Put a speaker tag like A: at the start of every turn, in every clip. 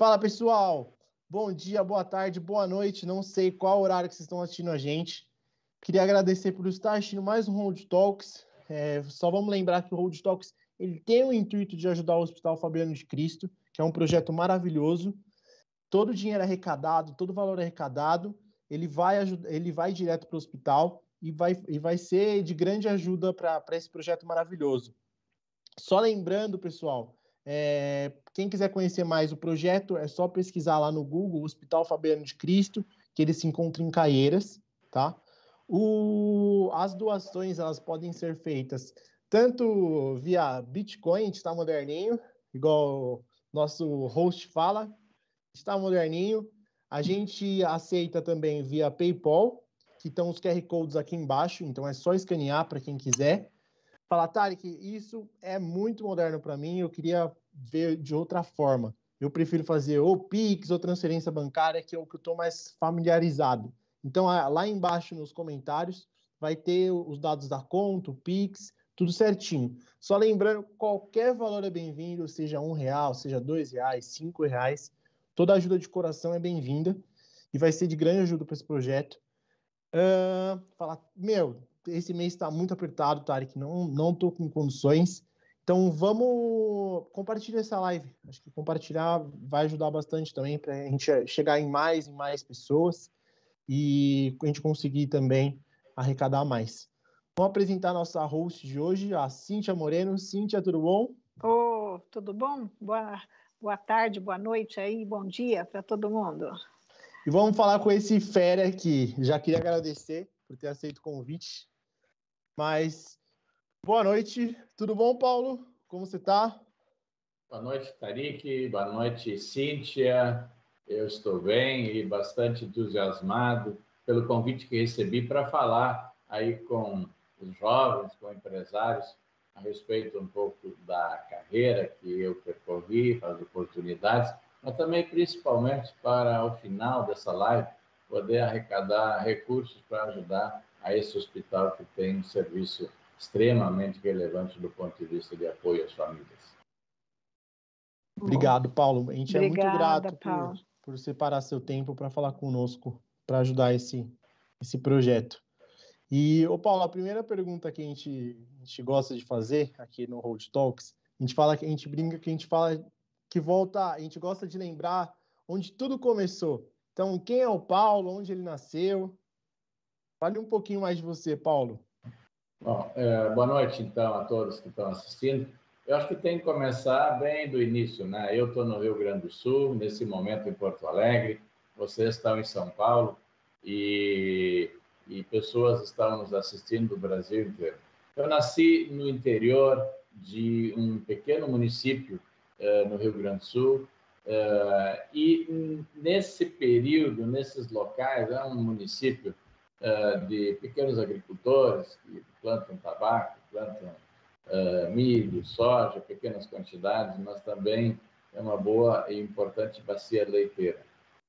A: Fala pessoal, bom dia, boa tarde, boa noite. Não sei qual horário que vocês estão assistindo a gente. Queria agradecer por estar assistindo mais um Road Talks. É, só vamos lembrar que o Road Talks ele tem o intuito de ajudar o Hospital Fabiano de Cristo, que é um projeto maravilhoso. Todo o dinheiro arrecadado, todo o valor arrecadado, ele vai, ele vai direto para o hospital e vai, e vai ser de grande ajuda para esse projeto maravilhoso. Só lembrando, pessoal, é, quem quiser conhecer mais o projeto, é só pesquisar lá no Google Hospital Fabiano de Cristo, que ele se encontra em Caieiras, tá? O, as doações elas podem ser feitas tanto via Bitcoin, está moderninho, igual nosso host fala, está moderninho. A gente aceita também via PayPal, que estão os QR Codes aqui embaixo, então é só escanear para quem quiser. Falar, Tarek, isso é muito moderno para mim, eu queria ver de outra forma. Eu prefiro fazer ou Pix ou transferência bancária, que é o que eu estou mais familiarizado. Então, lá embaixo nos comentários vai ter os dados da conta, o Pix, tudo certinho. Só lembrando, qualquer valor é bem-vindo, seja um real, seja dois reais, cinco reais. Toda ajuda de coração é bem-vinda e vai ser de grande ajuda para esse projeto. Uh, falar, meu, esse mês está muito apertado, Tarek, não, não tô com condições. Então vamos compartilhar essa live. Acho que compartilhar vai ajudar bastante também para a gente chegar em mais e mais pessoas e a gente conseguir também arrecadar mais. Vamos apresentar a nossa host de hoje, a Cíntia Moreno. Cíntia, tudo bom?
B: Oh, tudo bom? Boa, boa tarde, boa noite aí, bom dia para todo mundo.
A: E vamos falar com esse fera aqui. Já queria agradecer por ter aceito o convite. Mas boa noite, tudo bom, Paulo? Como você está?
C: Boa noite, Tarik. Boa noite, Cíntia. Eu estou bem e bastante entusiasmado pelo convite que recebi para falar aí com os jovens, com empresários, a respeito um pouco da carreira que eu percorri, as oportunidades, mas também principalmente para, ao final dessa live, poder arrecadar recursos para ajudar a esse hospital que tem um serviço extremamente relevante do ponto de vista de apoio às famílias.
A: Obrigado, Paulo. A gente Obrigada, é muito grato por, por separar seu tempo para falar conosco, para ajudar esse, esse projeto. E, ô Paulo, a primeira pergunta que a gente, a gente gosta de fazer aqui no Road Talks, a gente fala que a gente brinca que a gente fala que volta, a gente gosta de lembrar onde tudo começou. Então, quem é o Paulo, onde ele nasceu? Fale um pouquinho mais de você, Paulo.
C: Bom, é, boa noite, então, a todos que estão assistindo. Eu acho que tem que começar bem do início, né? Eu estou no Rio Grande do Sul, nesse momento em Porto Alegre, vocês estão em São Paulo e, e pessoas estão nos assistindo do Brasil inteiro. Eu nasci no interior de um pequeno município uh, no Rio Grande do Sul uh, e nesse período, nesses locais, é um município de pequenos agricultores que plantam tabaco, plantam milho, soja, pequenas quantidades, mas também é uma boa e importante bacia leiteira.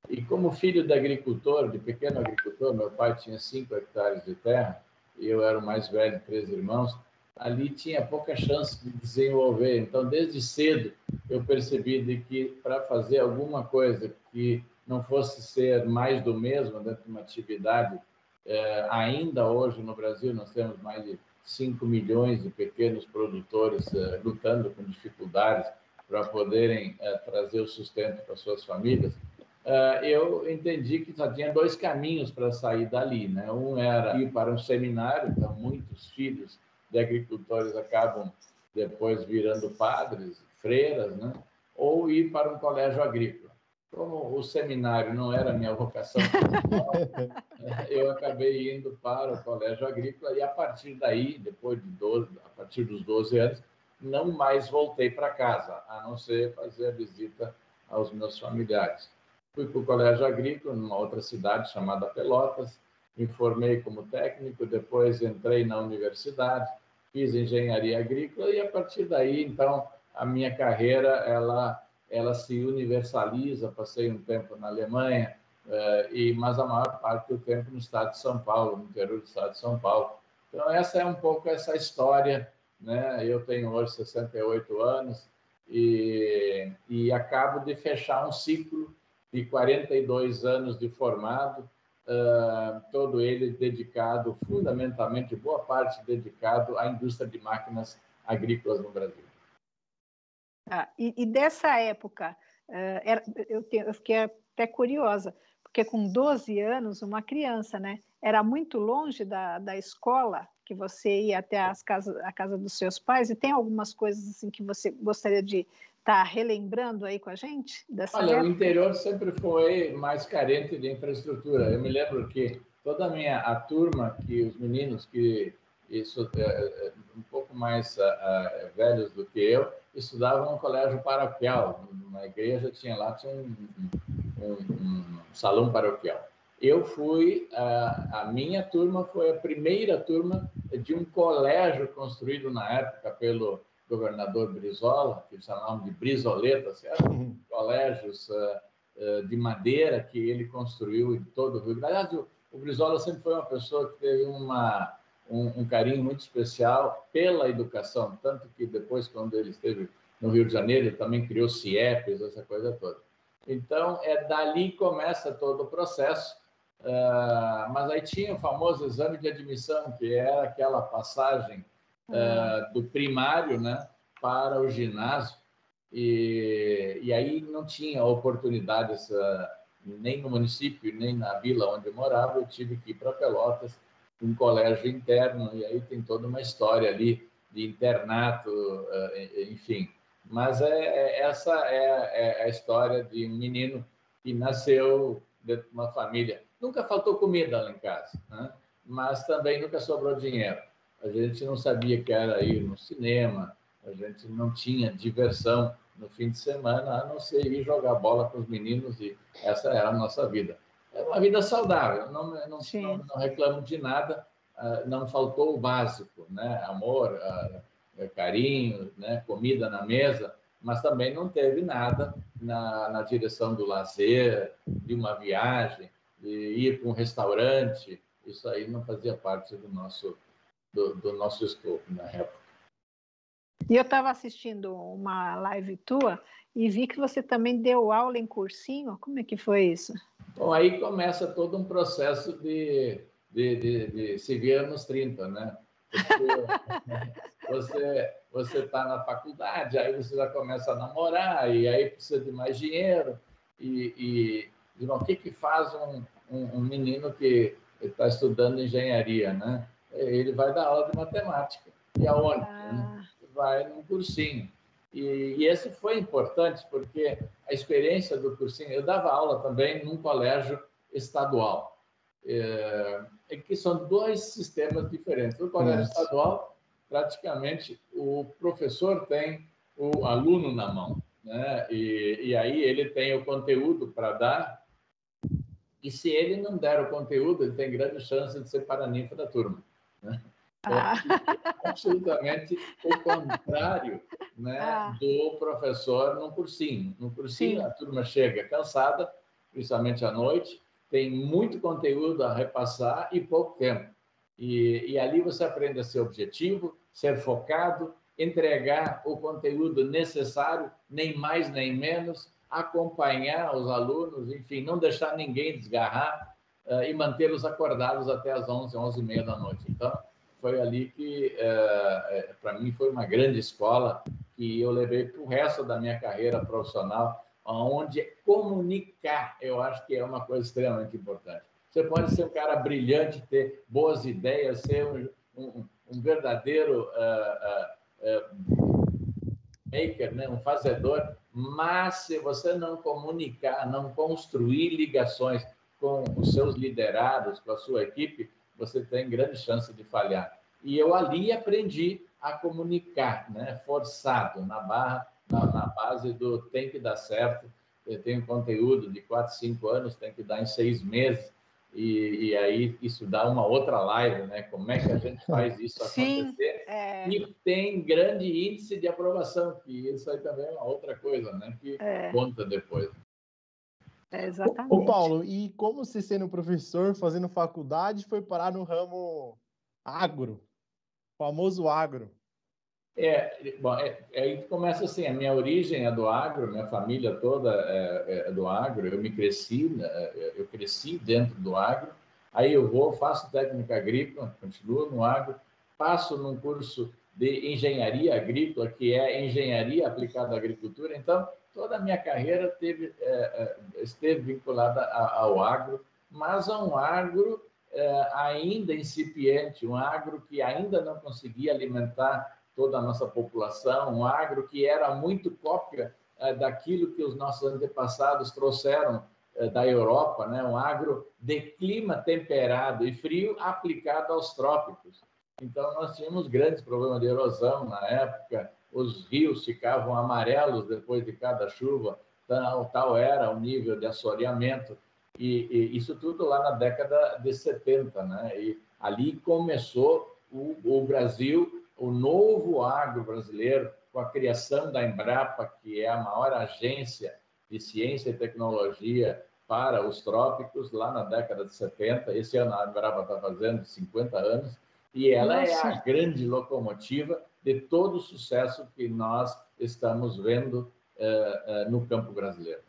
C: E como filho de agricultor, de pequeno agricultor, meu pai tinha cinco hectares de terra e eu era o mais velho de três irmãos, ali tinha pouca chance de desenvolver. Então, desde cedo, eu percebi de que para fazer alguma coisa que não fosse ser mais do mesmo dentro de uma atividade, eh, ainda hoje no Brasil nós temos mais de 5 milhões de pequenos produtores eh, lutando com dificuldades para poderem eh, trazer o sustento para suas famílias. Eu entendi que só tinha dois caminhos para sair dali, né? Um era ir para um seminário, então muitos filhos de agricultores acabam depois virando padres, freiras, né? Ou ir para um colégio agrícola. Como o seminário não era minha vocação, eu acabei indo para o colégio agrícola e a partir daí, depois de 12, a partir dos 12 anos, não mais voltei para casa, a não ser fazer a visita aos meus familiares. Fui para o colégio agrícola, numa outra cidade chamada Pelotas, me formei como técnico, depois entrei na universidade, fiz engenharia agrícola e a partir daí, então, a minha carreira ela ela se universaliza. Passei um tempo na Alemanha eh, e mas a maior parte do tempo no estado de São Paulo, no interior do estado de São Paulo. Então essa é um pouco essa história, né? Eu tenho hoje 68 anos, e, e acabo de fechar um ciclo de 42 anos de formado, uh, todo ele dedicado, fundamentalmente, boa parte dedicado à indústria de máquinas agrícolas no Brasil.
B: Ah, e, e, dessa época, uh, era, eu, te, eu fiquei até curiosa, porque com 12 anos, uma criança, né? Era muito longe da, da escola, que você ia até as casas, a casa dos seus pais, e tem algumas coisas assim que você gostaria de estar tá relembrando aí com a gente?
C: Olha, época? o interior sempre foi mais carente de infraestrutura. Eu me lembro que toda a minha a turma, que os meninos que isso é, é, um pouco mais uh, velhos do que eu, estudavam no colégio paroquial. Na igreja tinha lá tinha um, um, um salão paroquial. Eu fui, a, a minha turma foi a primeira turma de um colégio construído na época pelo governador Brizola, que chamavam de Brizoleta, certo? Uhum. colégios uh, uh, de madeira que ele construiu em todo o Rio Grande. Aliás, o, o Brizola sempre foi uma pessoa que teve uma, um, um, carinho muito especial pela educação, tanto que depois, quando ele esteve no Rio de Janeiro, ele também criou CIEPs, essa coisa toda. Então, é dali que começa todo o processo. Uh, mas aí tinha o famoso exame de admissão, que era aquela passagem uh, do primário né, para o ginásio. E, e aí não tinha oportunidades uh, nem no município, nem na vila onde eu morava. Eu tive que ir para Pelotas, um colégio interno, e aí tem toda uma história ali de internato, uh, enfim. Mas é, é essa é, é, a história de um menino que nasceu dentro de uma família. Nunca faltou comida lá em casa, né? mas também nunca sobrou dinheiro a gente não sabia que era ir no cinema, a gente não tinha diversão no fim de semana, a não ser ir jogar bola com os meninos e essa era a nossa vida. É uma vida saudável, não, não, não, não reclamo de nada, ah, não faltou o básico, né? amor, ah, carinho, né? comida na mesa, mas também não teve nada na, na direção do lazer, de uma viagem, de ir para um restaurante, isso aí não fazia parte do nosso do, do nosso escopo na época.
B: E eu estava assistindo uma live tua e vi que você também deu aula em cursinho. Como é que foi isso?
C: Bom, aí começa todo um processo de, de, de, de se ver nos 30, né? você você está na faculdade, aí você já começa a namorar, e aí precisa de mais dinheiro. E, e o que, que faz um, um, um menino que está estudando engenharia, né? ele vai dar aula de matemática. E aonde? Ah. Vai num cursinho. E, e, esse foi importante porque a experiência do cursinho, eu dava aula também num colégio estadual, é, é que são dois sistemas diferentes. No colégio estadual, praticamente o professor tem o aluno na mão, né? E, e aí ele tem o conteúdo para dar. E se ele não der o conteúdo, ele tem grande chance de ser paraninfo da turma. Né? Ah. É absolutamente o contrário né, ah. do professor no cursinho. No cursinho, Sim. a turma chega cansada, principalmente à noite, tem muito conteúdo a repassar e pouco tempo. E, e ali você aprende a ser objetivo, ser focado, entregar o conteúdo necessário, nem mais nem menos, acompanhar os alunos, enfim, não deixar ninguém desgarrar, uh, e mantê-los acordados até as 11, 11 e meia da noite. Então, foi ali que, uh, para mim, foi uma grande escola que eu levei para o resto da minha carreira profissional, onde comunicar, eu acho que é uma coisa extremamente importante. Você pode ser um cara brilhante, ter boas ideias, ser um, um, um verdadeiro uh, maker, né? um fazedor, mas se você não comunicar, não construir ligações, com os seus liderados, com a sua equipe, você tem grande chance de falhar. E eu ali aprendi a comunicar, né? forçado, na barra, na, na base do tem que dar certo. Eu tenho conteúdo de 4, 5 anos, tem que dar em seis meses. E, e, aí isso dá uma outra live, né? Como é que a gente faz isso
B: Sim,
C: acontecer?
B: É...
C: E tem grande índice de aprovação, que isso aí também é uma outra coisa, né? Que é... conta depois.
B: É, exatamente. Ô,
A: Paulo, e como você sendo professor, fazendo faculdade, foi parar no ramo agro, famoso agro?
C: É, bom, é, é, começa assim, a minha origem é do agro, minha família toda é, é do agro, eu me cresci, né, é, eu cresci dentro do agro, aí eu vou, faço técnica agrícola, continuo no agro, passo num curso de engenharia agrícola, que é engenharia aplicada à agricultura, então toda a minha carreira teve, é, é esteve vinculada ao agro, mas a um agro é, ainda incipiente, um agro que ainda não conseguia alimentar toda a nossa população, um agro que era muito cópia é, daquilo que os nossos antepassados trouxeram é, da Europa, né? um agro de clima temperado e frio aplicado aos trópicos. Então, nós tínhamos grandes problemas de erosão na época, os rios ficavam amarelos depois de cada chuva, tal, tal era o nível de assoreamento, e, e, isso tudo lá na década de 70, né? E ali começou o, o Brasil o novo agro brasileiro, com a criação da Embrapa, que é a maior agência de ciência e tecnologia para os trópicos, lá na década de 70. Esse ano a Embrapa está fazendo 50 anos, e ela Nossa. é a grande locomotiva de todo o sucesso que nós estamos vendo eh, eh, no campo brasileiro.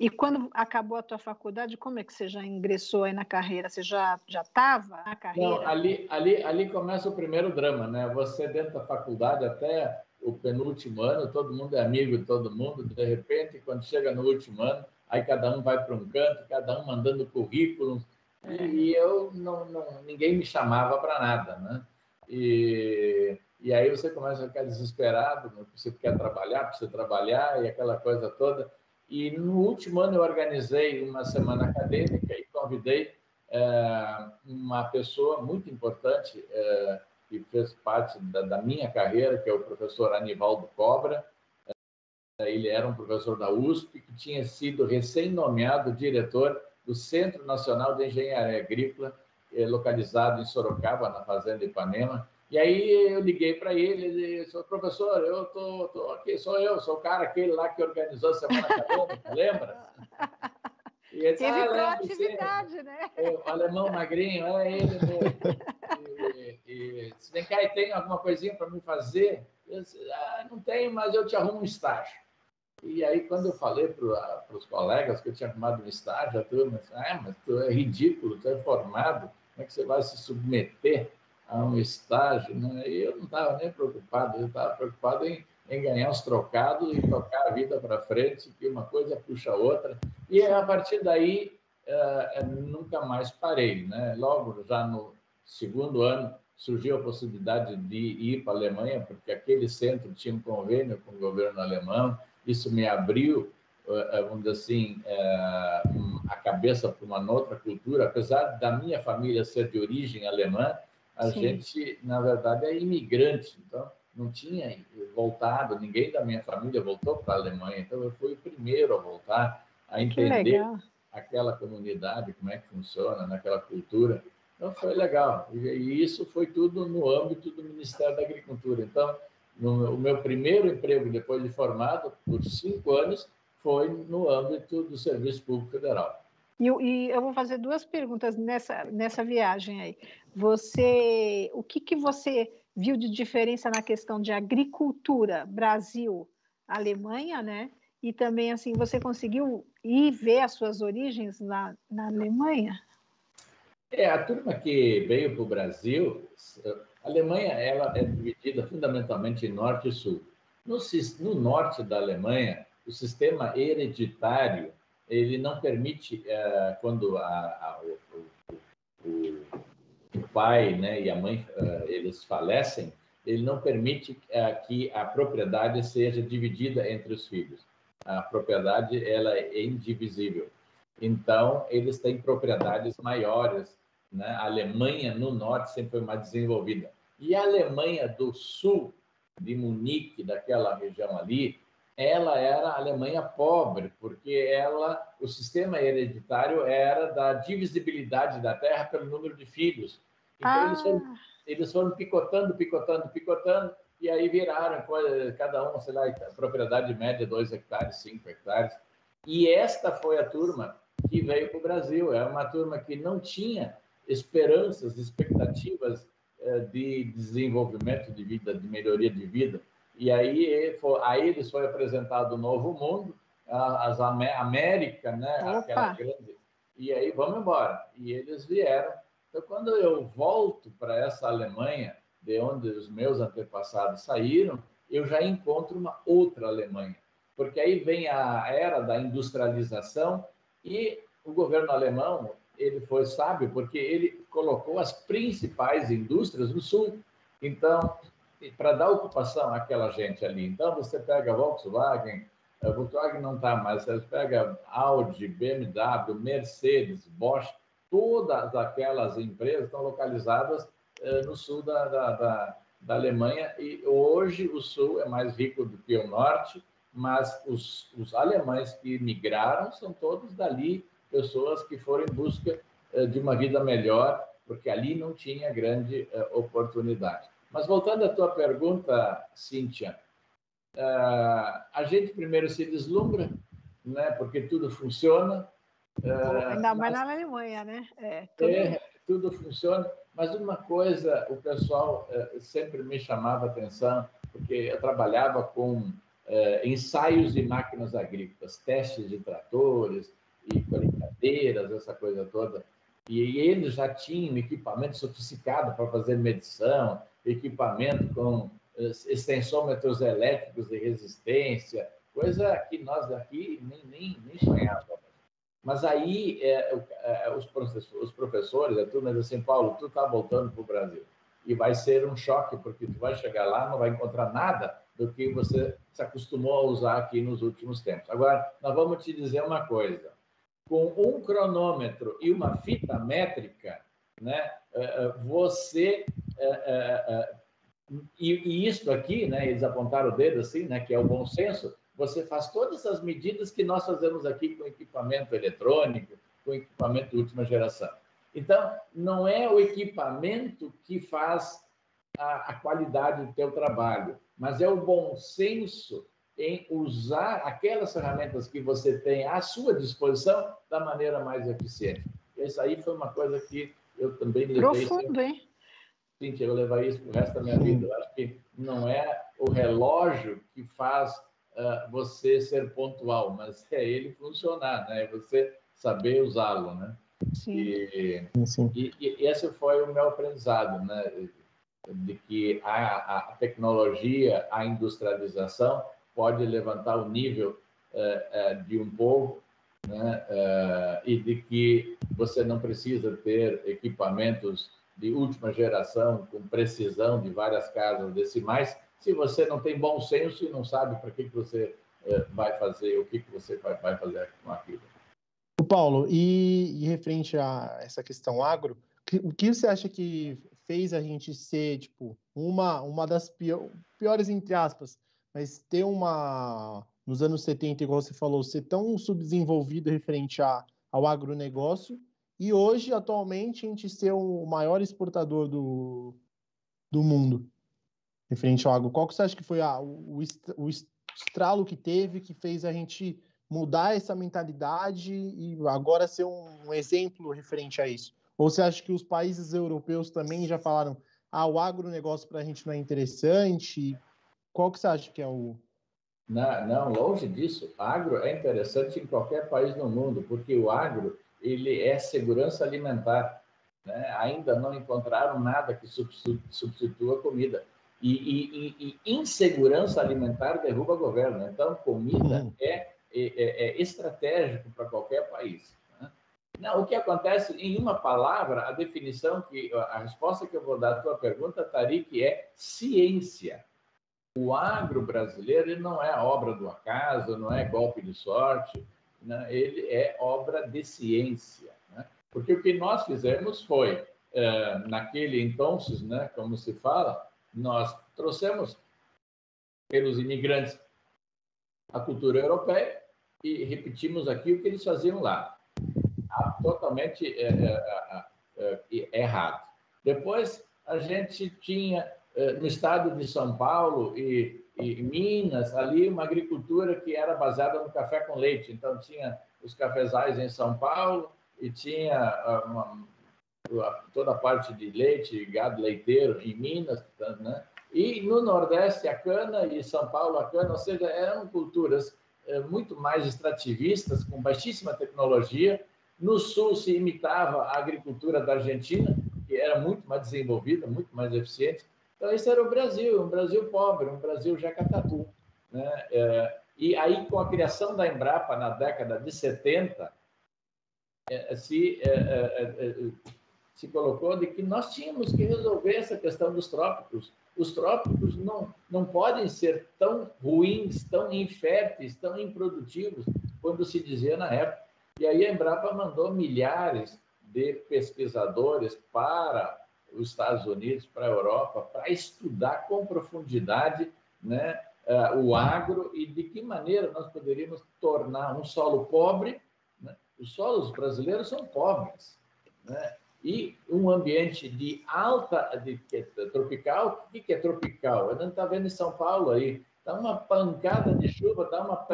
B: E quando acabou a tua faculdade, como é que você já ingressou aí na carreira? Você já já estava na carreira?
C: Não, ali, ali, ali começa o primeiro drama, né? Você dentro da faculdade até o penúltimo ano, todo mundo é amigo de todo mundo. De repente, quando chega no último ano, aí cada um vai para um canto, cada um mandando currículos. E eu não, não, ninguém me chamava para nada, né? E, e aí você começa a ficar desesperado, você quer trabalhar, precisa trabalhar e aquela coisa toda. E no último ano eu organizei uma semana acadêmica e convidei é, uma pessoa muito importante é, que fez parte da, da, minha carreira, que é o professor Anivaldo Cobra. É, ele era um professor da USP que tinha sido recém-nomeado diretor do Centro Nacional de Engenharia Agrícola, localizado em Sorocaba, na Fazenda Ipanema. E aí eu liguei para ele e disse, professor, eu tô, tô, aqui, sou eu, sou o cara aquele lá que organizou a Semana Acadêmica, lembra?
B: E ele disse, Teve ah, proatividade, né?
C: O alemão magrinho, é ele mesmo. E, e, se vem cá e tem alguma coisinha para me fazer? Eu disse, ah, não tenho, mas eu te arrumo um estágio. E aí, quando eu falei para os colegas que eu tinha arrumado um estágio, a turma disse, ah, mas tu é ridículo, tu é formado, como é que você vai se submeter a um estágio, né? e eu não estava nem preocupado, eu estava preocupado em, em ganhar os trocados e tocar a vida para frente, que uma coisa puxa a outra. E a partir daí, uh, nunca mais parei. Né? Logo, já no segundo ano, surgiu a possibilidade de ir para a Alemanha, porque aquele centro tinha um convênio com o governo alemão, isso me abriu, vamos dizer assim, a cabeça para uma outra cultura, apesar da minha família ser de origem alemã, a Sim. gente, na verdade, é imigrante, então não tinha voltado, ninguém da minha família voltou para a Alemanha, então eu fui o primeiro a voltar, a entender aquela comunidade, como é que funciona, naquela cultura. Então foi legal. E isso foi tudo no âmbito do Ministério da Agricultura. Então, no, o meu primeiro emprego depois de formado, por cinco anos, foi no âmbito do Serviço Público Federal.
B: E, e, eu vou fazer duas perguntas nessa, nessa viagem aí. Você, o que, que você viu de diferença na questão de agricultura Brasil, Alemanha, né? E também assim, você conseguiu ir ver as suas origens na, na Alemanha?
C: É, a turma que veio para o Brasil, a Alemanha ela é dividida fundamentalmente em norte e sul. No, no norte da Alemanha, o sistema hereditário ele não permite, é, quando a, a, o, o, o, pai né, e a mãe é, eles falecem, ele não permite é, que a propriedade seja dividida entre os filhos. A propriedade ela é indivisível. Então, eles têm propriedades maiores. Né? A Alemanha, no norte, sempre foi mais desenvolvida. E a Alemanha do sul, de Munique, daquela região ali, ela era a Alemanha pobre, porque ela, o sistema hereditário era da divisibilidade da terra pelo número de filhos. Então, ah. eles, foram, eles foram picotando, picotando, picotando, e aí viraram cada um, sei lá, propriedade média, dois hectares, cinco hectares. E esta foi a turma que veio para o Brasil. É uma turma que não tinha esperanças, expectativas de desenvolvimento de vida, de melhoria de vida. E aí, foi, aí eles foi apresentado o Novo Mundo, as América, né? Aquela grande. E aí vamos embora. E eles vieram. Então, quando eu volto para essa Alemanha, de onde os meus antepassados saíram, eu já encontro uma outra Alemanha, porque aí vem a era da industrialização e o governo alemão ele foi sábio porque ele colocou as principais indústrias no sul. Então, para dar ocupação àquela gente ali. Então, você pega Volkswagen, a Volkswagen não está mais, você pega Audi, BMW, Mercedes, Bosch, todas aquelas empresas estão localizadas eh, no sul da, da, da, da, Alemanha e hoje o sul é mais rico do que o norte, mas os, os alemães que migraram são todos dali pessoas que foram em busca eh, de uma vida melhor, porque ali não tinha grande eh, oportunidade. Mas voltando à tua pergunta, Cíntia, Uh, a gente primeiro se deslumbra, né? Porque tudo funciona.
B: Uh, Ainda mais na Alemanha, né?
C: É tudo... é, tudo... funciona. Mas uma coisa, o pessoal uh, sempre me chamava atenção, porque eu trabalhava com ensaios de máquinas agrícolas, testes de tratores e colheitadeiras, essa coisa toda. E eles já tinham equipamento sofisticado para fazer medição, equipamento com extensômetros elétricos de resistência, coisa que nós daqui nem, nem, nem sonhávamos. Mas aí é, é, os, professores, os professores, a turma diz assim, Paulo, tu está voltando para o Brasil. E vai ser um choque, porque tu vai chegar lá, não vai encontrar nada do que você se acostumou a usar aqui nos últimos tempos. Agora, nós vamos te dizer uma coisa. Com um cronômetro e uma fita métrica, né, é, é, você e, e isso aqui, né, eles apontaram o dedo assim, né, que é o bom senso, você faz todas as medidas que nós fazemos aqui com equipamento eletrônico, com equipamento de última geração. Então, não é o equipamento que faz a, a qualidade do teu trabalho, mas é o bom senso em usar aquelas ferramentas que você tem à sua disposição da maneira mais eficiente. Isso aí foi uma coisa que eu também levei...
B: Profundo, hein?
C: Cíntia, eu levar isso para o resto da minha vida. Eu acho que não é o relógio que faz uh, você ser pontual, mas é ele funcionar, né? É você saber usá-lo, né? Sim. E, Sim. E, e, esse foi o meu aprendizado, né? De que a, a tecnologia, a industrialização pode levantar o nível uh, uh, de um povo, né? e de que você não precisa ter equipamentos de última geração, com precisão de várias casas decimais, se você não tem bom senso e não sabe para que, que você é, vai fazer, o que, que você vai, fazer com aquilo.
A: Paulo, e, e referente a essa questão agro, o que você acha que fez a gente ser, tipo, uma, uma das pior, piores, entre aspas, mas ter uma, nos anos 70, igual você falou, ser tão subdesenvolvido referente a, ao agronegócio, e hoje, atualmente, a gente ser o maior exportador do, do mundo, referente ao agro. Qual que você acha que foi o, o estralo que teve, que fez a gente mudar essa mentalidade e agora ser um, um exemplo referente a isso? Ou você acha que os países europeus também já falaram, ah, o agronegócio para a gente não é interessante? Qual que você acha que é o...
C: Não, não, longe disso. Agro é interessante em qualquer país no mundo, porque o agro ele é segurança alimentar. Né? Ainda não encontraram nada que substitua a comida. E, e, e, insegurança alimentar derruba governo. Então, comida uhum. é, é, é, estratégico para qualquer país. Né? Não, o que acontece, em uma palavra, a definição que a resposta que eu vou dar à tua pergunta, Tarik, é ciência. O agro brasileiro ele não é obra do acaso, não é golpe de sorte, né, ele é obra de ciência. Né? Porque o que nós fizemos foi, é, naquele então, né, como se fala, nós trouxemos pelos imigrantes a cultura europeia e repetimos aqui o que eles faziam lá. Ah, totalmente é, é errado. Depois, a gente tinha, no estado de São Paulo e e Minas, ali uma agricultura que era baseada no café com leite. Então, tinha os cafezais em São Paulo e tinha ah, uma, toda a parte de leite, gado leiteiro em Minas, né? E no Nordeste a cana e São Paulo a cana, ou seja, eram culturas é, muito mais extrativistas, com baixíssima tecnologia. No Sul se imitava a agricultura da Argentina, que era muito mais desenvolvida, muito mais eficiente. Então, esse era o Brasil, um Brasil pobre, um Brasil jacatatu. Né? É, e aí, com a criação da Embrapa na década de 70, é, se, é, é, é, se colocou de que nós tínhamos que resolver essa questão dos trópicos. Os trópicos não, não podem ser tão ruins, tão inférteis, tão improdutivos, quando se dizia na época. E aí a Embrapa mandou milhares de pesquisadores para os Estados Unidos, para a Europa, para estudar com profundidade né, uh, o agro e de que maneira nós poderíamos tornar um solo pobre. Né? Os solos brasileiros são pobres. Né? E um ambiente de alta, de, de é tropical, o que é tropical? A gente está vendo em São Paulo aí, dá uma pancada de chuva, dá uma,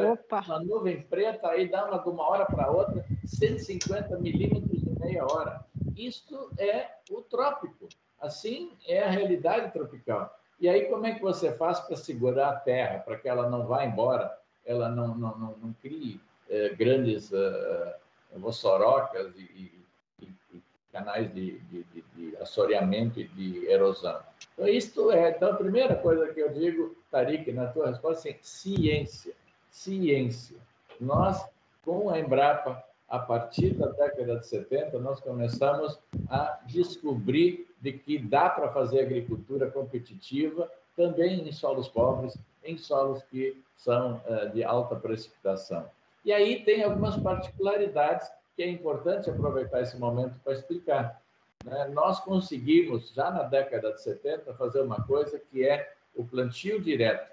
C: uma nuvem preta, aí dá uma de uma hora para outra, 150 milímetros em meia hora. Isto é o trópico. Assim é a realidade tropical. E aí, como é que você faz para segurar a terra, para que ela não vá embora, ela não, não, não, não crie eh, grandes uh, mossorocas e, e, e canais de, de, de, de, assoreamento e de erosão? Então, isto é. Então, a primeira coisa que eu digo, Tarik, na tua resposta, é ciência. Ciência. Nós, com a Embrapa, a partir da década de 70, nós começamos a descobrir de que dá para fazer agricultura competitiva também em solos pobres, em solos que são uh, de alta precipitação. E aí tem algumas particularidades que é importante aproveitar esse momento para explicar. Né? Nós conseguimos, já na década de 70, fazer uma coisa que é o plantio direto.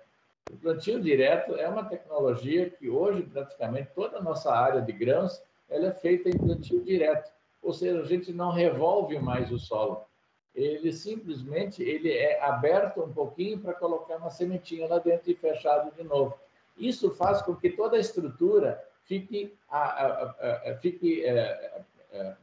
C: O plantio direto é uma tecnologia que hoje praticamente toda a nossa área de grãos ela é feita em plantio direto, ou seja, a gente não revolve mais o solo. Ele simplesmente ele é aberto um pouquinho para colocar uma sementinha lá dentro e fechado de novo. Isso faz com que toda a estrutura fique, a, a, a, fique é, é,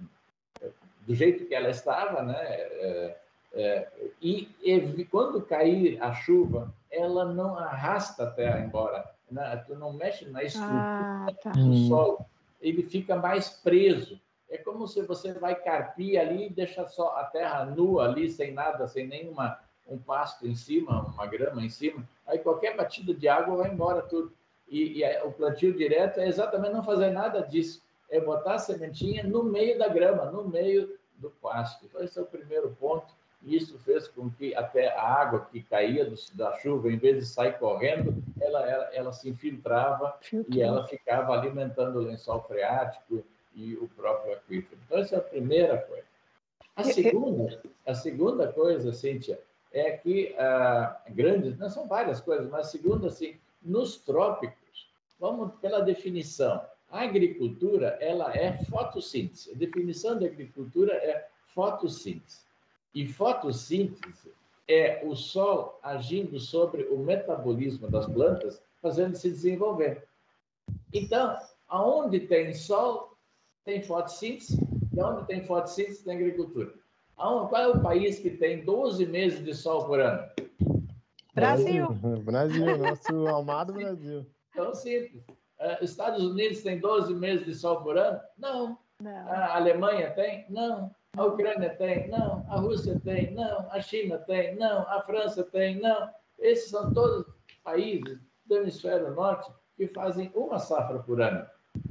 C: do jeito que ela estava, né? É, e, e, quando cair a chuva, ela não arrasta a terra embora. Né? Tu não mexe na estrutura ah, tá. do solo ele fica mais preso. É como se você vai carpir ali e deixa só a terra nua ali, sem nada, sem nenhuma um pasto em cima, uma grama em cima. Aí qualquer batida de água vai embora tudo. E, e o plantio direto é exatamente não fazer nada disso. É botar a sementinha no meio da grama, no meio do pasto. Então, esse é o primeiro ponto. Isso fez com que até a água que caía do, da chuva, em vez de sair correndo, ela, ela, ela se infiltrava e ela ficava alimentando o lençol freático e o próprio aquífero. Então, essa é a primeira coisa. A segunda, a segunda coisa, Cíntia, é que ah, grandes, não são várias coisas, mas a segunda, assim, nos trópicos, vamos pela definição, a agricultura ela é fotossíntese. A definição da agricultura é fotossíntese. E fotossíntese é o sol agindo sobre o metabolismo das plantas, fazendo se desenvolver. Então, aonde tem sol, tem fotossíntese, e onde tem fotossíntese, tem agricultura. Qual é o país que tem 12 meses de sol por ano?
B: Brasil.
A: Brasil, nosso amado Brasil.
C: Tão simples. Uh, Estados Unidos tem 12 meses de sol por ano? Não. Não. A Alemanha tem? Não. A Ucrânia tem? Não. A Rússia tem? Não. A China tem? Não. A França tem? Não. Esses são todos países do hemisfério norte que fazem uma safra por ano.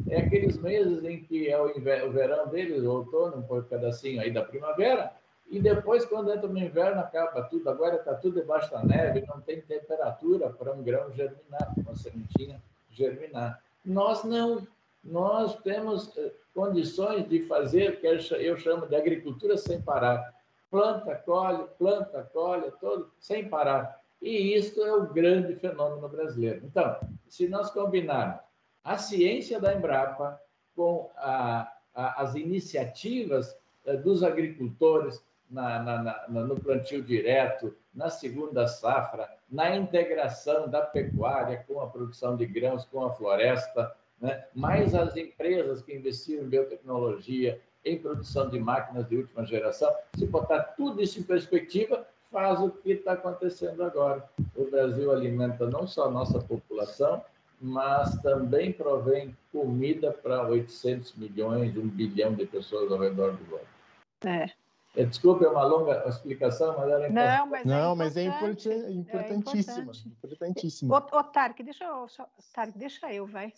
C: É aqueles meses em que é o, o verão deles, o outono, um pedacinho aí da primavera, e depois, quando entra no inverno, acaba tudo. Agora está tudo debaixo da neve, não tem temperatura para um grão germinar, uma sementinha germinar. Nós não. Nós temos eh, condições de fazer que eu chamo de agricultura sem parar. Planta, colhe, planta, colhe, todo sem parar. E isso é o grande fenômeno brasileiro. Então, se nós combinarmos a ciência da Embrapa com a, a, as iniciativas eh, dos agricultores na, na, na, no plantio direto, na segunda safra, na integração da pecuária com a produção de grãos, com a floresta, né? mais as empresas que investiram em biotecnologia, em produção de máquinas de última geração. Se botar tudo isso em perspectiva, faz o que está acontecendo agora. O Brasil alimenta não só a nossa população, mas também provém comida para 800 milhões, um bilhão de pessoas ao redor do mundo. É. é. Desculpe, é uma longa explicação, mas era
A: importante. Não, mas é, Não, mas é, é importantíssima. É importantíssima.
B: Ô, ô Tarek, deixa eu, Tarek, deixa eu, vai.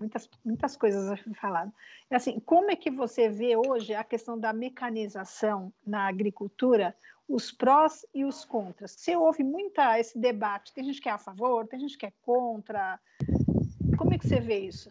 B: Muitas, muitas coisas a falar. Assim, como é que você vê hoje a questão da mecanização na agricultura, os prós e os contras? Você ouve muita esse debate, tem gente que é a favor, tem gente que é contra. Como é que você vê isso?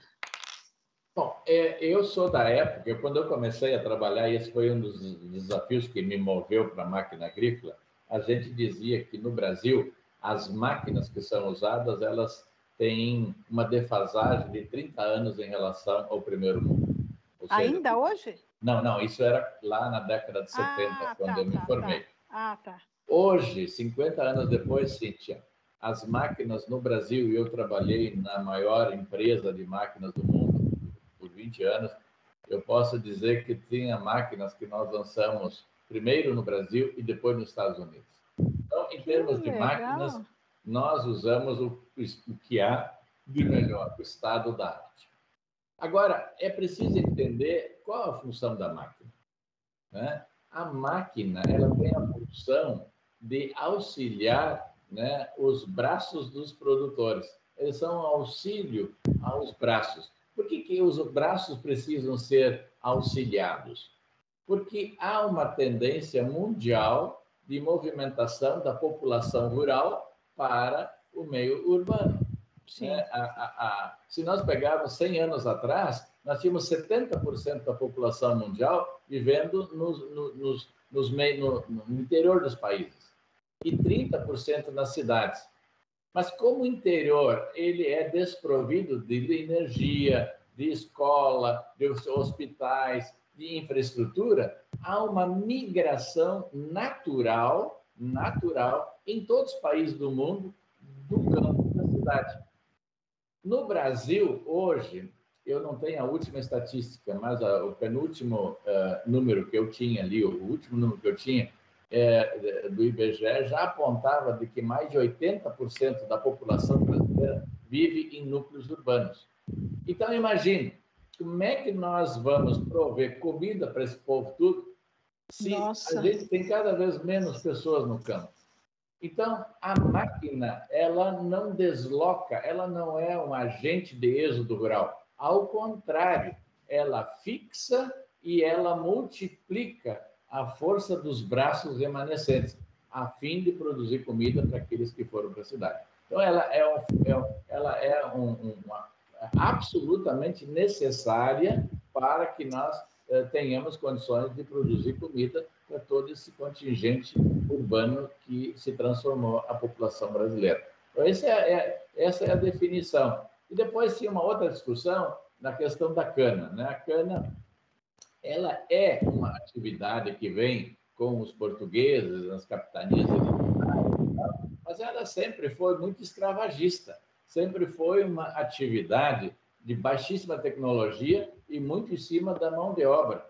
C: Bom, é, eu sou da época, quando eu comecei a trabalhar, e esse foi um dos desafios que me moveu para a máquina agrícola, a gente dizia que no Brasil, as máquinas que são usadas, elas têm uma defasagem de 30 anos em relação ao primeiro mundo.
B: Seja, Ainda hoje?
C: Não, não, isso era lá na década de 70, ah, quando tá, eu me tá, formei. Tá.
B: Ah, tá.
C: Hoje, 50 anos depois, Cíntia, as máquinas no Brasil, e eu trabalhei na maior empresa de máquinas do mundo por 20 anos, eu posso dizer que tinha máquinas que nós lançamos primeiro no Brasil e depois nos Estados Unidos. Então, em termos de máquinas, nós usamos o, o que há de melhor, o estado da arte. Agora, é preciso entender qual a função da máquina. Né? A máquina ela tem a função de auxiliar né, os braços dos produtores. Eles são um auxílio aos braços. Por que, que os braços precisam ser auxiliados? Porque há uma tendência mundial de movimentação da população rural para o meio urbano. É, a, a, a, se nós pegarmos 100 anos atrás, nós tínhamos 70% da população mundial vivendo nos, nos, nos no, no interior dos países e 30% nas cidades. Mas como o interior ele é desprovido de energia, de escola, de hospitais, de infraestrutura, há uma migração natural, natural em todos os países do mundo do campo para a cidade. No Brasil, hoje, eu não tenho a última estatística, mas a, o penúltimo uh, número que eu tinha ali, o último número que eu tinha, é, do IBGE já apontava de que mais de 80% da população brasileira vive em núcleos urbanos. Então, imagine, como é que nós vamos prover comida para esse povo tudo se Nossa. a gente tem cada vez menos pessoas no campo? Então, a máquina, ela não desloca, ela não é um agente de êxodo rural. Ao contrário, ela fixa e ela multiplica a força dos braços remanescentes, a fim de produzir comida para aqueles que foram para a cidade. Então, ela é, um, é ela é um, uma, absolutamente necessária para que nós eh, tenhamos condições de produzir comida para todo esse contingente urbano que se transformou a população brasileira. Então, essa é, é, essa é a definição. E depois tinha uma outra discussão na questão da cana. Né? A cana ela é uma atividade que vem com os portugueses, nas capitanias mas ela sempre foi muito escravagista, sempre foi uma atividade de baixíssima tecnologia e muito em cima da mão de obra.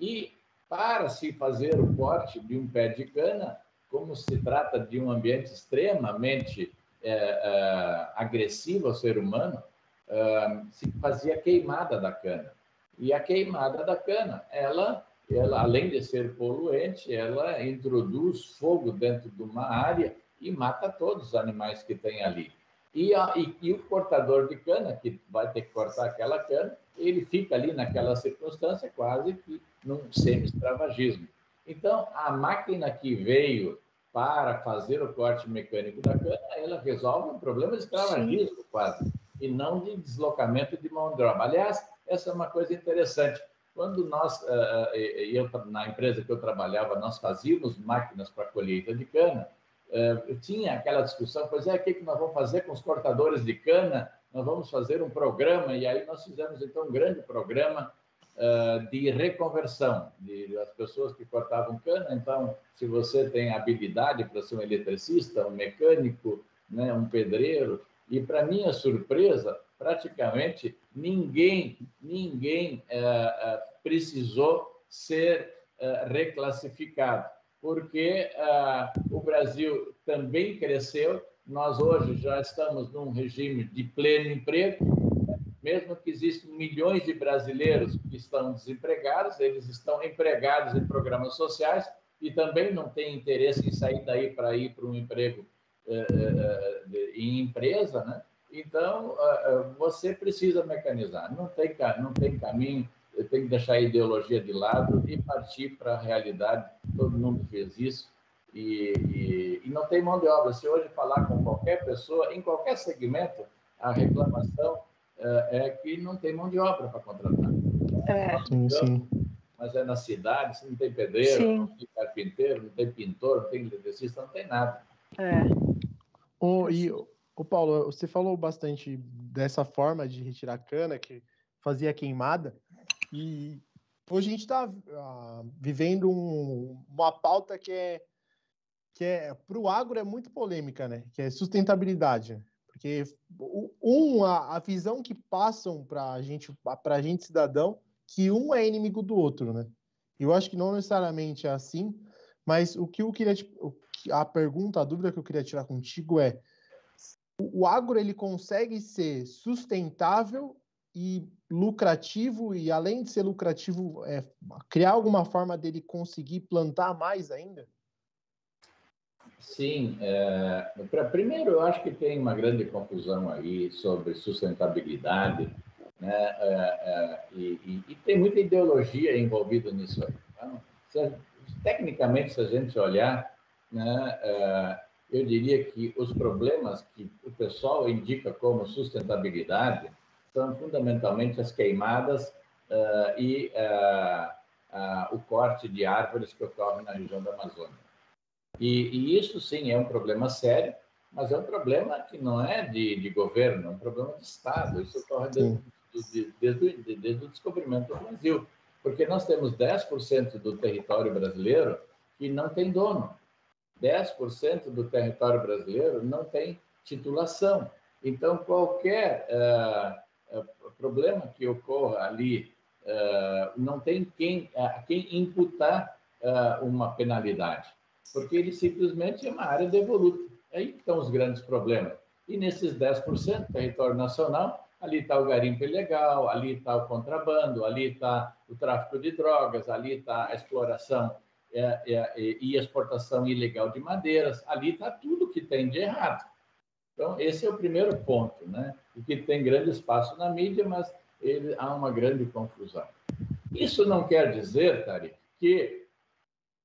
C: E para se fazer o corte de um pé de cana, como se trata de um ambiente extremamente é, é, agressivo ao ser humano, é, se fazia queimada da cana. E a queimada da cana, ela, ela, além de ser poluente, ela introduz fogo dentro de uma área e mata todos os animais que tem ali. E, a, e, e, o cortador de cana, que vai ter que cortar aquela cana, ele fica ali naquela circunstância quase que num semi-escravagismo. Então, a máquina que veio para fazer o corte mecânico da cana, ela resolve um problema de escravagismo Sim. quase, e não de deslocamento de mão de obra. Aliás, essa é uma coisa interessante. Quando nós, eh, eh, eu, na empresa que eu trabalhava, nós fazíamos máquinas para colheita de cana, eh, tinha aquela discussão, pois é, o que nós vamos fazer com os cortadores de cana? Nós vamos fazer um programa, e aí nós fizemos, então, um grande programa de reconversão de as pessoas que cortavam cana. Então, se você tem habilidade para ser um eletricista, um mecânico, né, um pedreiro, e para minha surpresa, praticamente ninguém, ninguém é, é, precisou ser uh, reclassificado, porque uh, o Brasil também cresceu, nós hoje já estamos num regime de pleno emprego, mesmo que existam milhões de brasileiros que estão desempregados, eles estão empregados em programas sociais e também não têm interesse em sair daí para ir para um emprego eh, eh, em empresa, né? Então, você precisa mecanizar. Não tem, não tem caminho, tem que deixar a ideologia de lado e partir para a realidade. Todo mundo fez isso. E, e, e, não tem mão de obra. Se hoje falar com qualquer pessoa, em qualquer segmento, a reclamação é, é que não tem mão de obra para contratar.
B: É. Sim, sim.
C: Mas é na cidade, se não tem pedreiro, sim. não tem carpinteiro, não tem pintor, não tem eletricista, não tem nada.
B: É.
A: Oh, e, o Paulo, você falou bastante dessa forma de retirar cana, que fazia queimada, e hoje a gente está uh, ah, vivendo um, uma pauta que é que é para o agro é muito polêmica, né? Que é sustentabilidade. Porque, um, a, a visão que passam para a gente, para gente cidadão, que um é inimigo do outro, né? Eu acho que não necessariamente é assim, mas o que eu queria, a pergunta, a dúvida que eu queria tirar contigo é, o agro ele consegue ser sustentável e lucrativo e além de ser lucrativo, é, criar alguma forma dele conseguir plantar mais ainda?
C: Sim, é, pra, primeiro eu acho que tem uma grande confusão aí sobre sustentabilidade, né? É, é, e, e, e, tem muita ideologia envolvida nisso aí. Então, se, tecnicamente, se a gente olhar, né, é, eu diria que os problemas que o pessoal indica como sustentabilidade são fundamentalmente as queimadas uh, e uh, o corte de árvores que ocorre na região da Amazônia. E, e, isso sim é um problema sério, mas é um problema que não é de, de governo, é um problema de Estado. Isso ocorre desde, desde, desde, desde o descobrimento do Brasil, porque nós temos 10% do território brasileiro que não tem dono. 10% do território brasileiro não tem titulação. Então, qualquer uh, problema que ocorra ali, uh, não tem quem, a quem imputar uma penalidade porque ele simplesmente é uma área devoluta. É aí estão os grandes problemas. E nesses 10% território nacional, ali está o garimpo ilegal, ali está o contrabando, ali está o tráfico de drogas, ali está a exploração é, é, e exportação ilegal de madeiras, ali está tudo que tem de errado. Então, esse é o primeiro ponto, né? O que tem grande espaço na mídia, mas ele, há uma grande confusão. Isso não quer dizer, Tari, que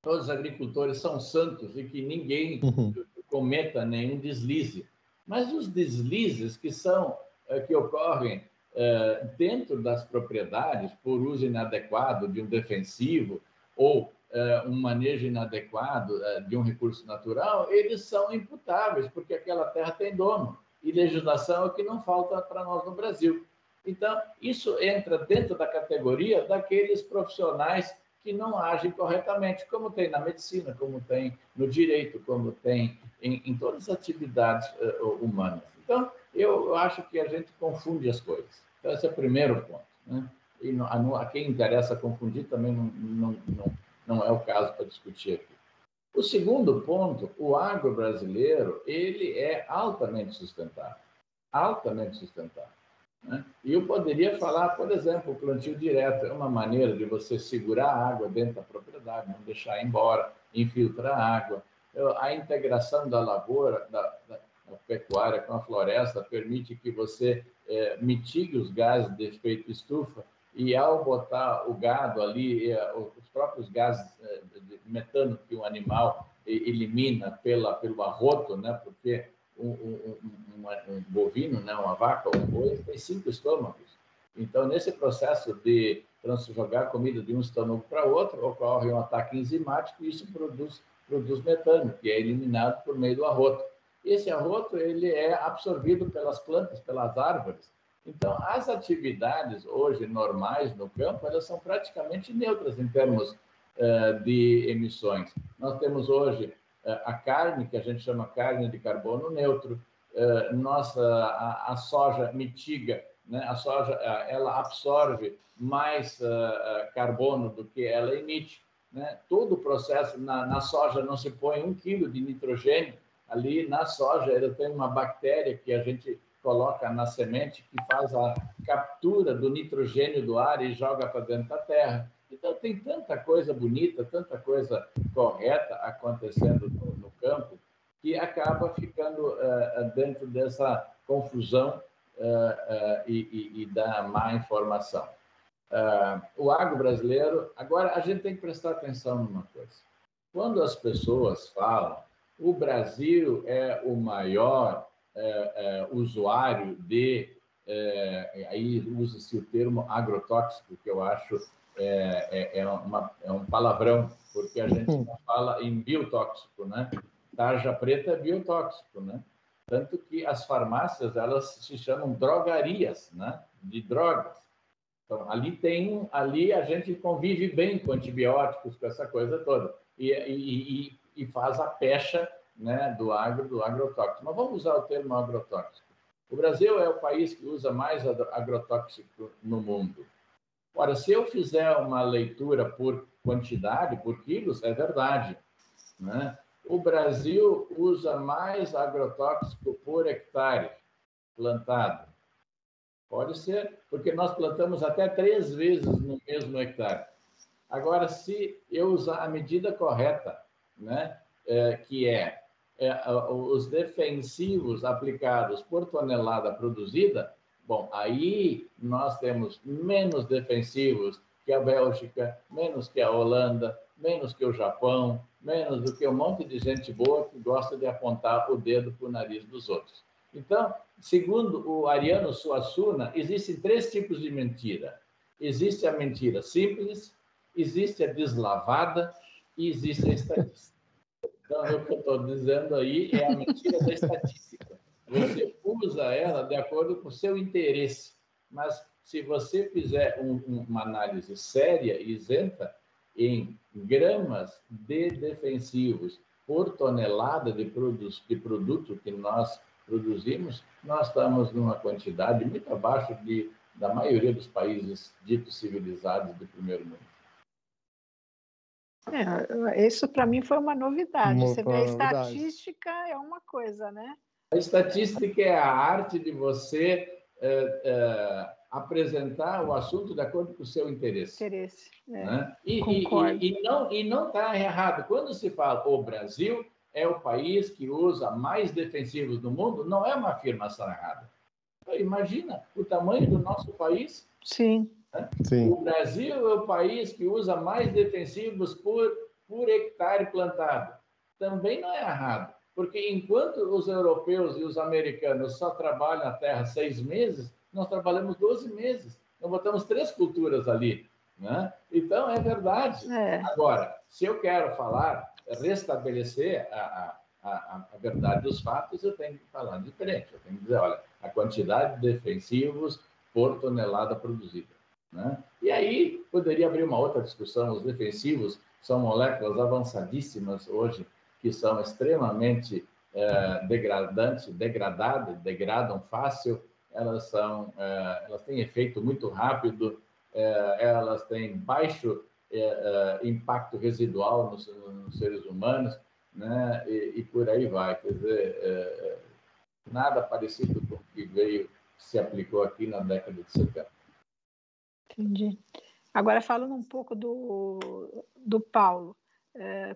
C: todos os agricultores são santos e que ninguém uhum. cometa nenhum deslize. Mas os deslizes que são eh, que ocorrem eh, dentro das propriedades por uso inadequado de um defensivo ou eh, um manejo inadequado de um recurso natural, eles são imputáveis porque aquela terra tem dono e legislação é o que não falta para nós no Brasil. Então, isso entra dentro da categoria daqueles profissionais que não agem corretamente, como tem na medicina, como tem no direito, como tem em, em todas as atividades uh, humanas. Então, eu acho que a gente confunde as coisas. Então, esse é o primeiro ponto. Né? E não, a, a, quem interessa confundir também não, não, não, não é o caso para discutir aqui. O segundo ponto, o agro brasileiro, ele é altamente sustentável. Altamente sustentável. Né? E eu poderia falar, por exemplo, o plantio direto é uma maneira de você segurar a água dentro da propriedade, não deixar embora, infiltrar a água. A integração da lavoura, da, da, da pecuária com a floresta permite que você é, mitigue os gases de efeito estufa e ao botar o gado ali, é, os próprios gases é, de metano que o animal elimina pela, pelo arroto, né? porque um, um, um, um bovino, né, uma vaca ou um boi, tem cinco estômagos. Então, nesse processo de jogar comida de um estômago para outro, ocorre um ataque enzimático e isso produz, produz metano, que é eliminado por meio do arroto. Esse arroto ele é absorvido pelas plantas, pelas árvores. Então, as atividades hoje normais no campo, elas são praticamente neutras em termos uh, de emissões. Nós temos hoje a carne, que a gente chama carne de carbono neutro, eh, nossa, a, a soja mitiga né? A soja ela absorve mais uh, carbono do que ela emite. Né? Todo o processo na, na soja não se põe um quilo de nitrogênio ali na soja. Ela tem uma bactéria que a gente coloca na semente que faz a captura do nitrogênio do ar e joga para dentro da terra. Então tem tanta coisa bonita, tanta coisa correta acontecendo no, no campo que acaba ficando uh, dentro dessa confusão uh, uh, e, e, da má informação. o agro brasileiro, agora a gente tem que prestar atenção numa coisa. Quando as pessoas falam, o Brasil é o maior usuário de, aí usa-se o termo agrotóxico, que eu acho é, é, é, uma, é um palavrão, porque a gente não fala em biotóxico, né? tarja preta é biotóxico, né? Tanto que as farmácias, elas se chamam drogarias, né? De drogas. Então, ali tem, ali a gente convive bem com antibióticos, com essa coisa toda. E, e, e, e faz a pecha né, do agro, do agrotóxico. Mas vamos usar o termo agrotóxico. O Brasil é o país que usa mais agrotóxico no mundo. Ora, se eu fizer uma leitura por quantidade, por quilos, é verdade. Né? o Brasil usa mais agrotóxico por hectare plantado. Pode ser, porque nós plantamos até três vezes no mesmo hectare. Agora, se eu usar a medida correta, né, é, que é, é, os defensivos aplicados por tonelada produzida, bom, aí nós temos menos defensivos que a Bélgica, menos que a Holanda, menos que o Japão, menos do que um monte de gente boa que gosta de apontar o dedo para o nariz dos outros. Então, segundo o Ariano Suassuna, existem três tipos de mentira. Existe a mentira simples, existe a deslavada e existe a estatística. Então, o que eu estou dizendo aí é a mentira da estatística. Você usa ela de acordo com o seu interesse, mas se você fizer um, uma análise séria e isenta, em gramas de defensivos por tonelada de, produtos, de produto que nós produzimos, nós estamos numa quantidade muito abaixo de, da maioria dos países ditos civilizados do primeiro mundo.
B: É, isso para mim foi uma novidade. Uma, Você vê, a estatística é uma coisa, né?
C: A estatística é a arte de você é, é, apresentar o assunto de acordo com o seu interesse.
B: Interesse. É,
C: né? e, e, e, não e não está errado. Quando se fala o Brasil é o país que usa mais defensivos do mundo, não é uma afirmação errada. Imagina o tamanho do nosso país.
B: Sim.
C: Né? Sim. O Brasil é o país que usa mais defensivos por, por hectare plantado. Também não é errado. Porque enquanto os europeus e os americanos só trabalham a terra seis meses, nós trabalhamos 12 meses. Nós botamos três culturas ali. Né? Então, é verdade. É. Agora, se eu quero falar, restabelecer a, a, a, a, verdade dos fatos, eu tenho que falar diferente. Eu tenho que dizer, olha, a quantidade de defensivos por tonelada produzida. Né? E aí, poderia abrir uma outra discussão. Os defensivos são moléculas avançadíssimas hoje, que são extremamente é, degradantes, degradadas, degradam fácil elas são, é, elas têm efeito muito rápido, é, elas têm baixo é, impacto residual nos, nos, seres humanos, né? E, e, por aí vai. Quer dizer, nada parecido com o que veio, se aplicou aqui na década de 70.
B: Entendi. Agora, falando um pouco do, do Paulo,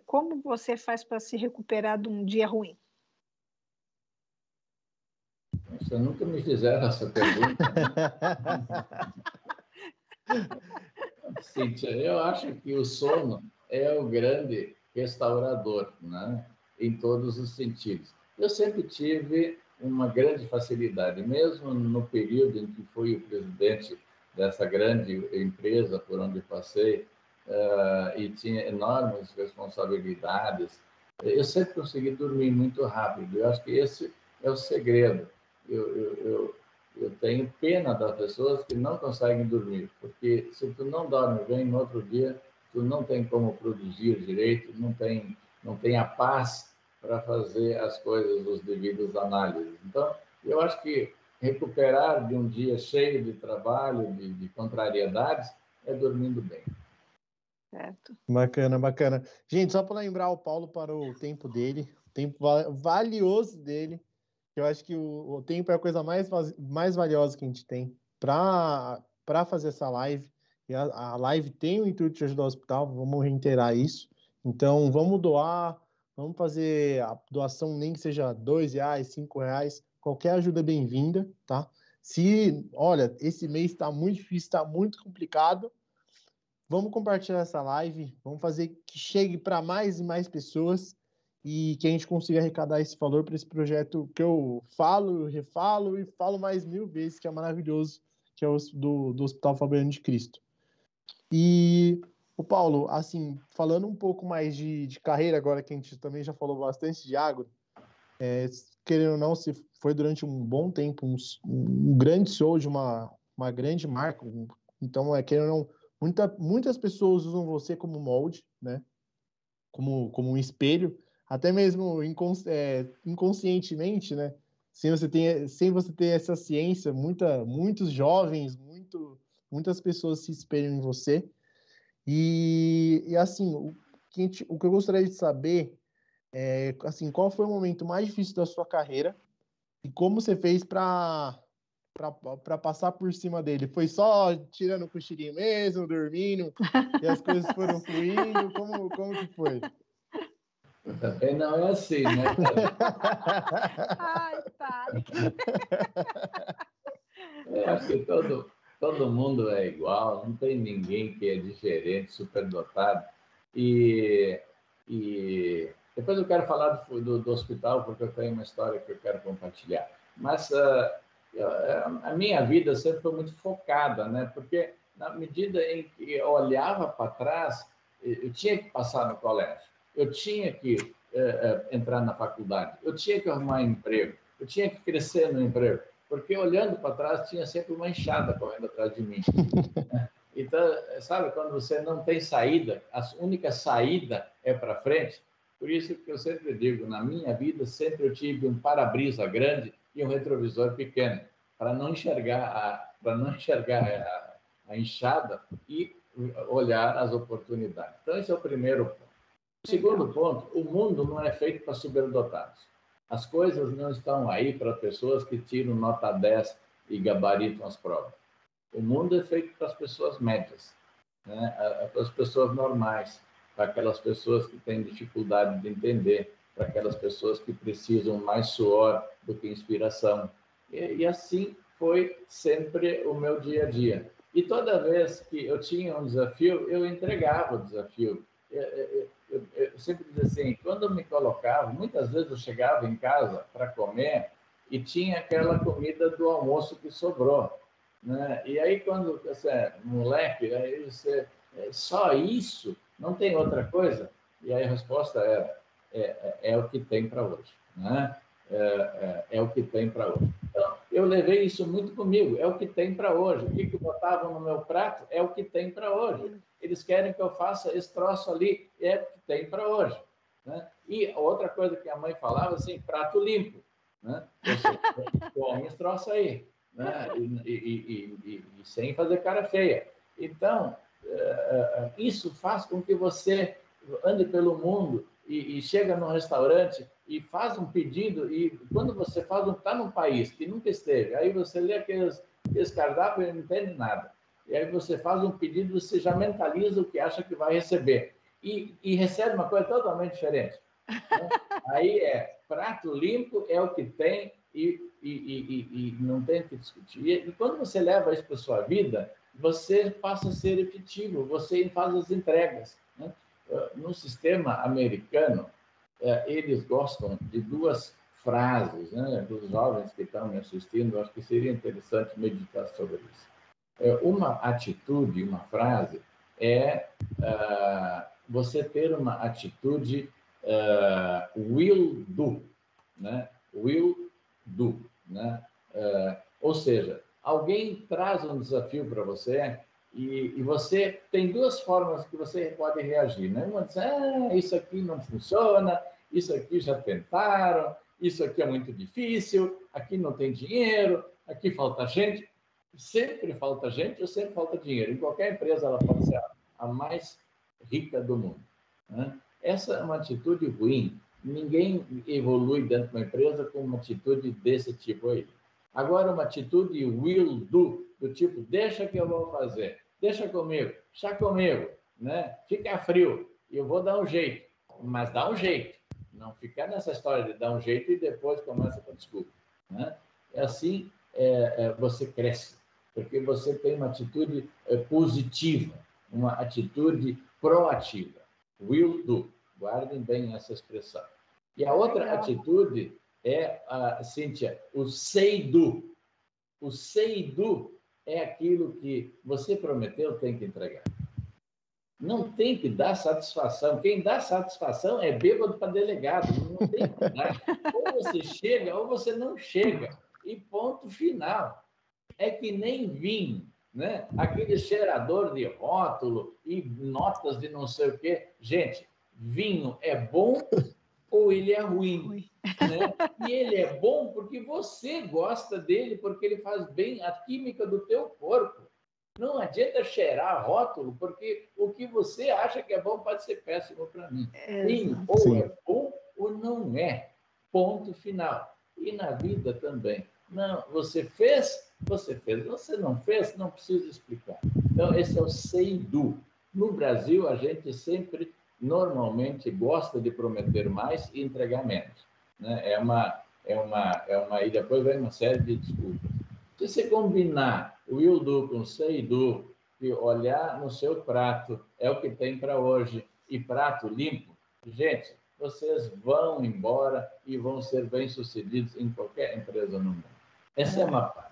B: como você faz para se recuperar de um dia ruim?
C: Você nunca me fizeram essa pergunta. Cíntia, eu acho que o sono é o grande restaurador, né? em todos os sentidos. Eu sempre tive uma grande facilidade, mesmo no período em que fui o presidente dessa grande empresa por onde passei uh, e tinha enormes responsabilidades, eu sempre consegui dormir muito rápido. Eu acho que esse é o segredo eu, eu, eu, eu tenho pena das pessoas que não conseguem dormir, porque se tu não dorme bem no outro dia, tu não tem como produzir direito, não tem, não tem a paz para fazer as coisas, os devidos análises. Então, eu acho que recuperar de um dia cheio de trabalho, de, de contrariedades, é dormindo bem.
A: Certo. Bacana, bacana. Gente, só para lembrar o Paulo para o tempo dele, o tempo valioso dele, eu acho que o, o tempo é a coisa mais, mais valiosa que a gente tem para fazer essa live. E a, a live tem o intuito de ajudar o hospital, vamos reiterar isso. Então, vamos doar, vamos fazer a doação, nem que seja dois reais, cinco reais, qualquer ajuda bem-vinda, tá? Se, olha, esse mês está muito difícil, está muito complicado, vamos compartilhar essa live, vamos fazer que chegue para mais e mais pessoas e que a gente consiga arrecadar esse valor para esse projeto que eu falo, refalo e falo mais mil vezes, que é maravilhoso, que é o do, do Hospital Fabiano de Cristo. E o Paulo, assim, falando um pouco mais de, de, carreira agora, que a gente também já falou bastante de agro, é, querendo ou não, se foi durante um bom tempo um, um grande show de uma, uma grande marca, então, é, querendo ou não, muita, muitas pessoas usam você como molde, né, como, como um espelho, até mesmo incons, é, inconscientemente, né, sem você ter, sem você ter essa ciência, muita, muitos jovens, muito, muitas pessoas se espelham em você. E, e assim, o que, gente, o que eu gostaria de saber é, assim, qual foi o momento mais difícil da sua carreira e como você fez para para passar por cima dele? Foi só tirando o cochilinho mesmo, dormindo, e as coisas foram fluindo? Como, como que foi?
C: Também não é assim, né?
B: Ai, pai.
C: Eu acho que todo, todo mundo é igual, não tem ninguém que é diferente, superdotado. E, e depois eu quero falar do, do, do, hospital, porque eu tenho uma história que eu quero compartilhar. Mas uh, a minha vida sempre foi muito focada, né? Porque na medida em que eu olhava para trás, eu tinha que passar no colégio eu tinha que uh, entrar na faculdade, eu tinha que arrumar emprego, eu tinha que crescer no emprego, porque olhando para trás tinha sempre uma enxada correndo atrás de mim. Né? Então, sabe, quando você não tem saída, a única saída é para frente. Por isso que eu sempre digo, na minha vida sempre eu tive um para-brisa grande e um retrovisor pequeno, para não enxergar para não enxergar a, a enxada e olhar as oportunidades. Então esse é o primeiro ponto. Segundo ponto, o mundo não é feito para superdotados. As coisas não estão aí para pessoas que tiram nota 10 e gabaritam as provas. O mundo é feito para as pessoas médias, né? para as pessoas normais, para aquelas pessoas que têm dificuldade de entender, para aquelas pessoas que precisam mais suor do que inspiração. E, e assim foi sempre o meu dia a dia. E toda vez que eu tinha um desafio, eu entregava o desafio. Eu, eu, eu, eu sempre dizia assim, quando eu me colocava, muitas vezes eu chegava em casa para comer e tinha aquela comida do almoço que sobrou. Né? E aí, quando você é moleque, aí você, é só isso? Não tem outra coisa? E aí a resposta era, é, é, é o que tem para hoje. Né? É, é, é, o que tem para hoje. Então, eu levei isso muito comigo, é o que tem para hoje. O que, que botavam no meu prato é o que tem para hoje eles querem que eu faça esse troço ali, é o que tem para hoje. Né? E outra coisa que a mãe falava, assim, prato limpo. Né? Come esse troço aí. Né? E, e, e, e, sem fazer cara feia. Então, uh, isso faz com que você ande pelo mundo e, e chega num restaurante e faz um pedido e quando você faz um está num país que nunca esteve, aí você lê aqueles, aqueles cardápios e não entende nada e aí você faz um pedido, você já mentaliza o que acha que vai receber. E, e recebe uma coisa totalmente diferente. Né? aí é prato limpo, é o que tem e, e, e, não tem o que discutir. E quando você leva isso para sua vida, você passa a ser efetivo, você faz as entregas. No sistema americano, eh, eles gostam de duas frases, né? dos jovens que estão me assistindo, acho que seria interessante meditar sobre isso. É, uma atitude, uma frase, é uh, você ter uma atitude uh, will do, né? Will do, né? Uh, ou seja, alguém traz um desafio para você e, e, você tem duas formas que você pode reagir, né? Uma diz, ah, isso aqui não funciona, isso aqui já tentaram, isso aqui é muito difícil, aqui não tem dinheiro, aqui falta gente, sempre falta gente ou sempre falta dinheiro. Em qualquer empresa ela pode ser a mais rica do mundo. Né? Essa é uma atitude ruim. Ninguém evolui dentro de uma empresa com uma atitude desse tipo aí. Agora, uma atitude will do, do tipo, deixa que eu vou fazer, deixa comigo, está comigo, né? fica frio, eu vou dar um jeito, mas dá um jeito. Não ficar nessa história de dar um jeito e depois começa com desculpa. Né? É assim é, é, você cresce, porque você tem uma atitude é, positiva, uma atitude proativa. Will do. Guardem bem essa expressão. E a outra atitude é, a, Cíntia, o sei do. O sei do é aquilo que você prometeu, tem que entregar. Não tem que dar satisfação. Quem dá satisfação é bêbado para delegado. Não tem que dar. Ou você chega ou você não chega. E ponto final. É que nem vinho, né? Aquele cheirador de rótulo e notas de não sei o quê. Gente, vinho é bom ou ele é ruim. Né? E ele é bom porque você gosta dele, porque ele faz bem a química do teu corpo. Não adianta cheirar rótulo, porque o que você acha que é bom pode ser péssimo para mim. É, Vinho ou Sim. é bom ou não é. Ponto final. E na vida também. Não, você fez, você fez. Você não fez, não precisa explicar. Então, esse é o sei do. No Brasil, a gente sempre normalmente gosta de prometer mais e entregar menos. Né? É uma, é uma, é uma e depois vem uma série de desculpas. Se você combinar o will do com say do e olhar no seu prato, é o que tem para hoje, e prato limpo, gente, vocês vão embora e vão ser bem-sucedidos em qualquer empresa no mundo. Essa é uma parte.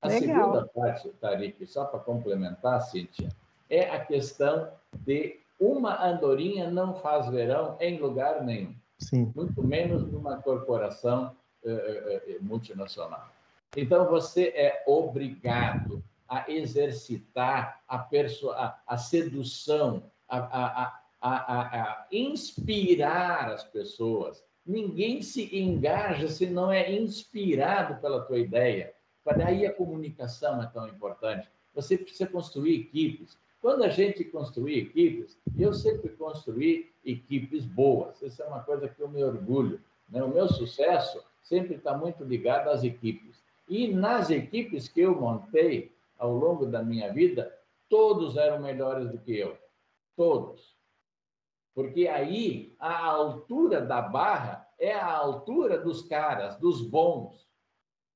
C: A Legal. segunda parte, Tarik, só para complementar, Cíntia, é a questão de uma andorinha não faz verão em lugar nenhum. Sim. Muito menos numa corporação uh, uh, multinacional. Então, você é obrigado a exercitar a, a, a sedução, a, a, inspirar as pessoas. Ninguém se engaja se não é inspirado pela tua ideia. Daí a comunicação é tão importante. Você precisa construir equipes. Quando a gente construir equipes, eu sempre construí equipes boas. Isso é uma coisa que eu me orgulho. Né? O meu sucesso sempre está muito ligado às equipes. E nas equipes que eu montei ao longo da minha vida, todos eram melhores do que eu. Todos. Porque aí a altura da barra é a altura dos caras, dos bons.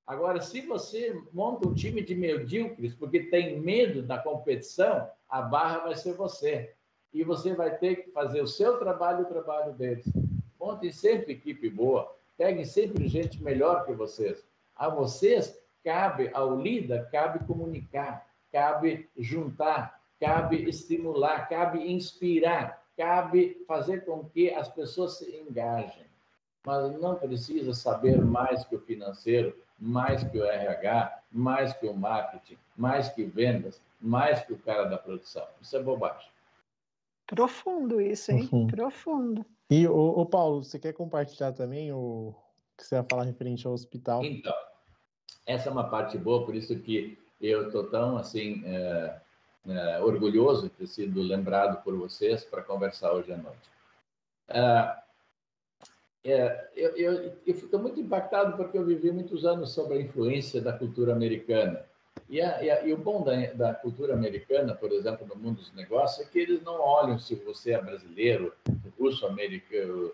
C: Agora, se você monta um time de medíocres porque tem medo da competição, a barra vai ser você. E você vai ter que fazer o seu trabalho e o trabalho deles. Montem sempre equipe boa. Peguem sempre gente melhor que vocês. A vocês cabe, ao líder, cabe comunicar, cabe juntar, cabe estimular, cabe inspirar, cabe fazer com que as pessoas se engajem. Mas não precisa saber mais que o financeiro, mais que o RH, mais que o marketing, mais que vendas, mais que o cara da produção. Isso é bobagem.
B: Profundo isso, hein? Profundo. Profundo.
A: E, o, Paulo, você quer compartilhar também o que você vai falar referente ao hospital?
C: Então, essa é uma parte boa, por isso que eu estou tão, assim, é, é, orgulhoso de ter sido lembrado por vocês para conversar hoje à noite. É, é, eu, eu, eu fico muito impactado porque eu vivi muitos anos sob a influência da cultura americana. E, a, e, a, e o bom da, da, cultura americana, por exemplo, no mundo dos negócios, é que eles não olham se você é brasileiro, russo-americano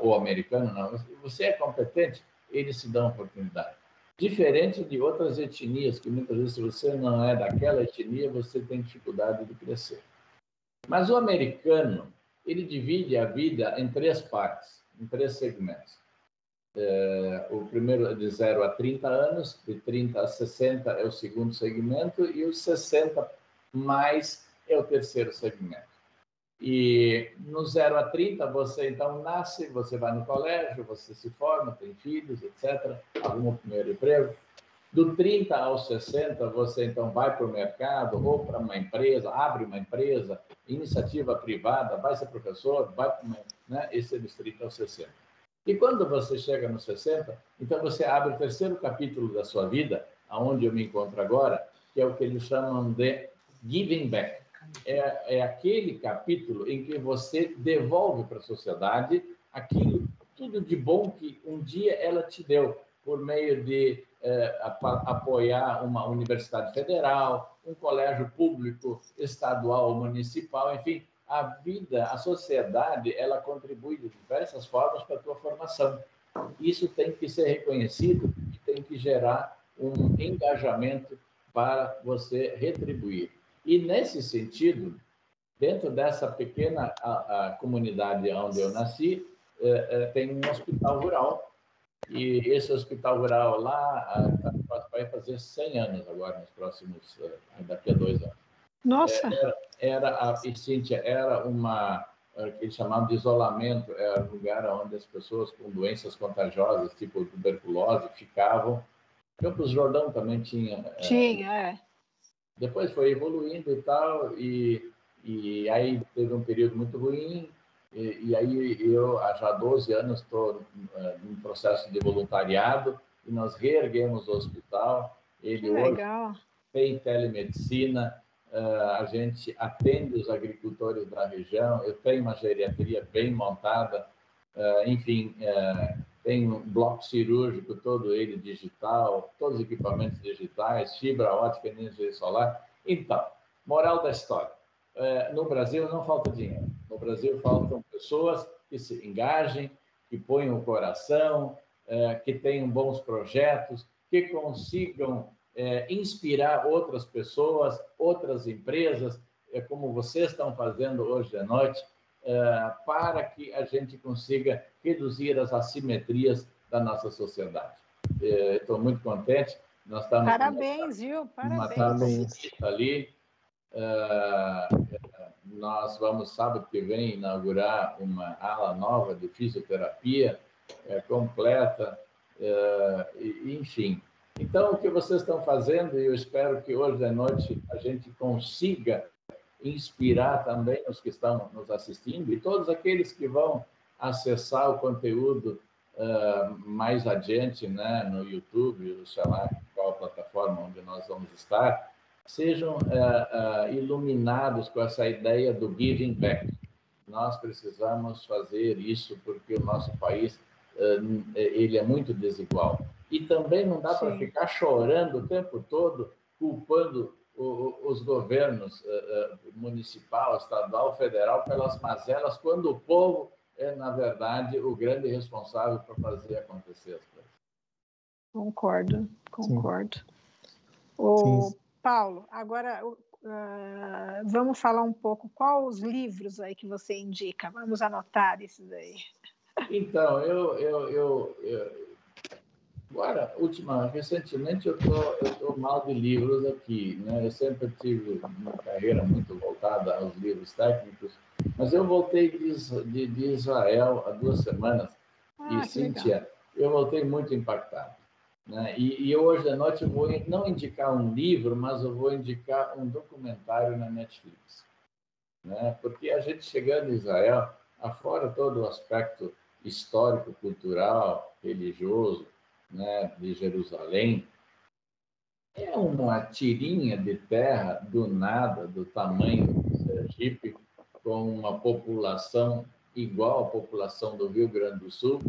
C: ou americano, não. Você é competente, eles se dão oportunidade. Diferente de outras etnias, que muitas vezes, se você não é daquela etnia, você tem dificuldade de crescer. Mas o americano, ele divide a vida em três partes em três segmentos. É, o primeiro é de 0 a 30 anos, de 30 a 60 é o segundo segmento, e os 60 mais é o terceiro segmento. E no 0 a 30, você então nasce, você vai no colégio, você se forma, tem filhos, etc., o primeiro emprego. Do 30 aos 60, você então vai para o mercado ou para uma empresa, abre uma empresa, iniciativa privada, vai ser professor, vai para uma, né? Esse é dos 30 aos 60. E quando você chega nos 60, então você abre o terceiro capítulo da sua vida, aonde eu me encontro agora, que é o que eles chamam de giving back. É, é aquele capítulo em que você devolve para a sociedade aquilo, tudo de bom que um dia ela te deu, por meio de é, apoiar uma universidade federal, um colégio público, estadual ou municipal, enfim, a vida, a sociedade, ela contribui de diversas formas para a tua formação. Isso tem que ser reconhecido e tem que gerar um engajamento para você retribuir. E nesse sentido, dentro dessa pequena a, a comunidade onde eu nasci, é, é, tem um hospital rural. E esse hospital rural lá vai fazer 100 anos agora, nos próximos, é, daqui a dois anos.
B: Nossa!
C: Era, era a, e, Cíntia, era uma, que eles chamavam de isolamento, era um lugar onde as pessoas com doenças contagiosas, tipo tuberculose, ficavam. Campos Jordão também tinha.
B: Tinha, é. é.
C: Depois foi evoluindo e tal, e, e aí teve um período muito ruim, e, e aí eu, há já 12 anos, estou uh, num processo de voluntariado, e nós reerguemos o hospital. Ele
B: Legal.
C: hoje tem telemedicina, a gente atende os agricultores da região, eu tenho uma geriatria bem montada, uh, enfim, tem um bloco cirúrgico, todo ele digital, todos os equipamentos digitais, fibra ótica, energia solar. Então, moral da história: é, no Brasil não falta dinheiro. No Brasil faltam pessoas que se engajem, que ponham o coração, é, que tenham bons projetos, que consigam é, inspirar outras pessoas, outras empresas, como vocês estão fazendo hoje à noite, para que a gente consiga reduzir as assimetrias da nossa sociedade. Estou muito contente. Nós estamos
B: Parabéns, viu? Parabéns.
C: ali. nós vamos, sábado que vem, inaugurar uma ala nova de fisioterapia completa, enfim. Então, o que vocês estão fazendo, e eu espero que hoje à noite a gente consiga inspirar também os que estão nos assistindo e todos aqueles que vão acessar o conteúdo uh, mais adiante, né, no YouTube, sei lá qual plataforma onde nós vamos estar, sejam uh, uh, iluminados com essa ideia do giving back. Nós precisamos fazer isso porque o nosso país ele é muito desigual. E também não dá para ficar chorando o tempo todo, culpando os governos municipal, estadual, federal pelas mazelas, quando o povo é, na verdade, o grande responsável por fazer acontecer as coisas.
B: Concordo, concordo. O Paulo, agora uh, vamos falar um pouco quais os livros aí que você indica. Vamos anotar esses aí.
C: Então, eu, eu, eu, eu agora, última, recentemente eu tô, eu tô mal de livros aqui, né? Eu sempre tive uma carreira muito voltada aos livros técnicos mas eu voltei de, de, de Israel há duas semanas ah, e, Cíntia, eu voltei muito impactado. Né? E, e hoje à noite eu vou não indicar um livro, mas eu vou indicar um documentário na Netflix. Né? Porque a gente chegando em Israel, afora todo o aspecto histórico, cultural, religioso né, de Jerusalém, é uma tirinha de terra do nada, do tamanho do Sergipe, com uma população igual à população do Rio Grande do Sul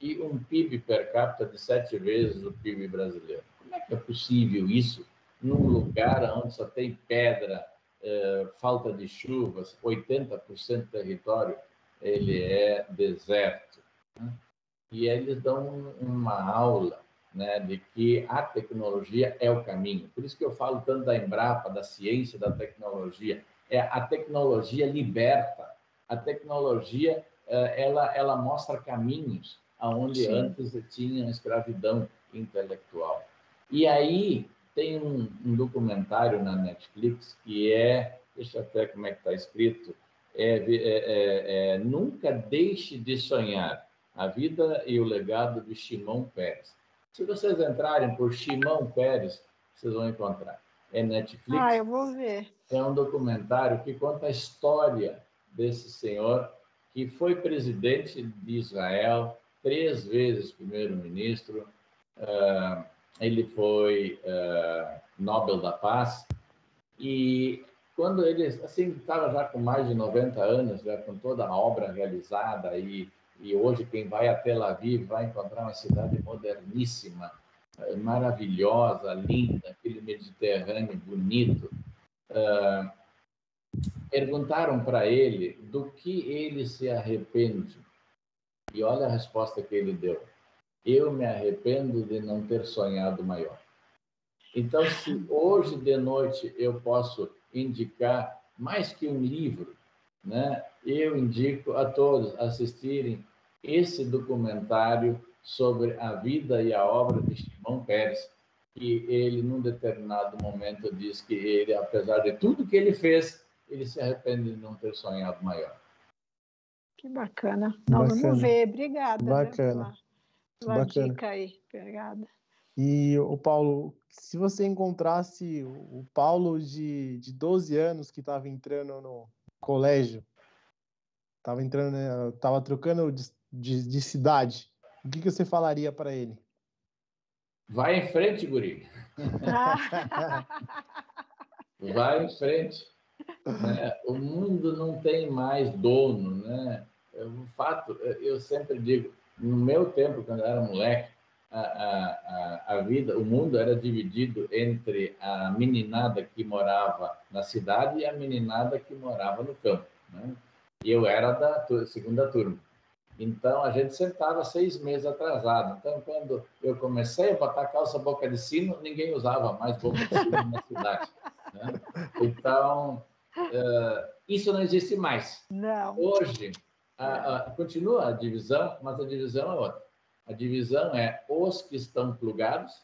C: e um PIB per capita de sete vezes o PIB brasileiro. Como é que é possível isso num lugar onde só tem pedra, eh, falta de chuvas, 80% do território ele é deserto? Né? E eles dão uma aula né, de que a tecnologia é o caminho. Por isso que eu falo tanto da Embrapa, da ciência, da tecnologia é, a tecnologia liberta, a tecnologia é, ela, ela mostra caminhos aonde Sim. antes tinha escravidão intelectual. E aí tem um, um, documentário na Netflix que é, deixa até como é que está escrito, é, é, é, é, Nunca Deixe de Sonhar, a vida e o legado de Shimon Peres. Se vocês entrarem por Shimon Peres, vocês vão encontrar é Netflix.
B: Ah, eu vou ver.
C: É um documentário que conta a história desse senhor que foi presidente de Israel, três vezes primeiro-ministro, uh, ele foi uh, Nobel da Paz, e quando ele assim estava já com mais de 90 anos, já com toda a obra realizada e, e hoje quem vai a Tel Aviv vai encontrar uma cidade moderníssima, eh, maravilhosa, linda, aquele Mediterrâneo bonito. Uh, perguntaram para ele do que ele se arrepende. E olha a resposta que ele deu. Eu me arrependo de não ter sonhado maior. Então, se hoje de noite eu posso indicar mais que um livro, né? Eu indico a todos assistirem esse documentário sobre a vida e a obra de Shimon Peres, que ele, num determinado momento, diz que ele, apesar de tudo que ele fez, ele se arrepende de não ter sonhado maior.
B: Que bacana. Nós bacana. vamos ver. Obrigada.
A: Bacana.
B: Pela, pela dica aí. Obrigada.
A: E o Paulo, se você encontrasse o Paulo de, de 12 anos que estava entrando no colégio, estava entrando, estava trocando de, de, de, cidade, o que, que você falaria para ele?
C: Vai em frente, guri. Vai em frente. Né? O mundo não tem mais dono, né? O fato, eu sempre digo, no meu tempo, quando eu era moleque, a, a, a vida, o mundo era dividido entre a meninada que morava na cidade e a meninada que morava no campo. Né? E eu era da segunda turma. Então, a gente sentava seis meses atrasado. Então, quando eu comecei a botar calça boca de sino, ninguém usava mais boca de sino na cidade. Né? Então, uh, isso não existe mais.
B: Não.
C: Hoje, a, a, continua a divisão, mas a divisão é outra. A divisão é os que estão plugados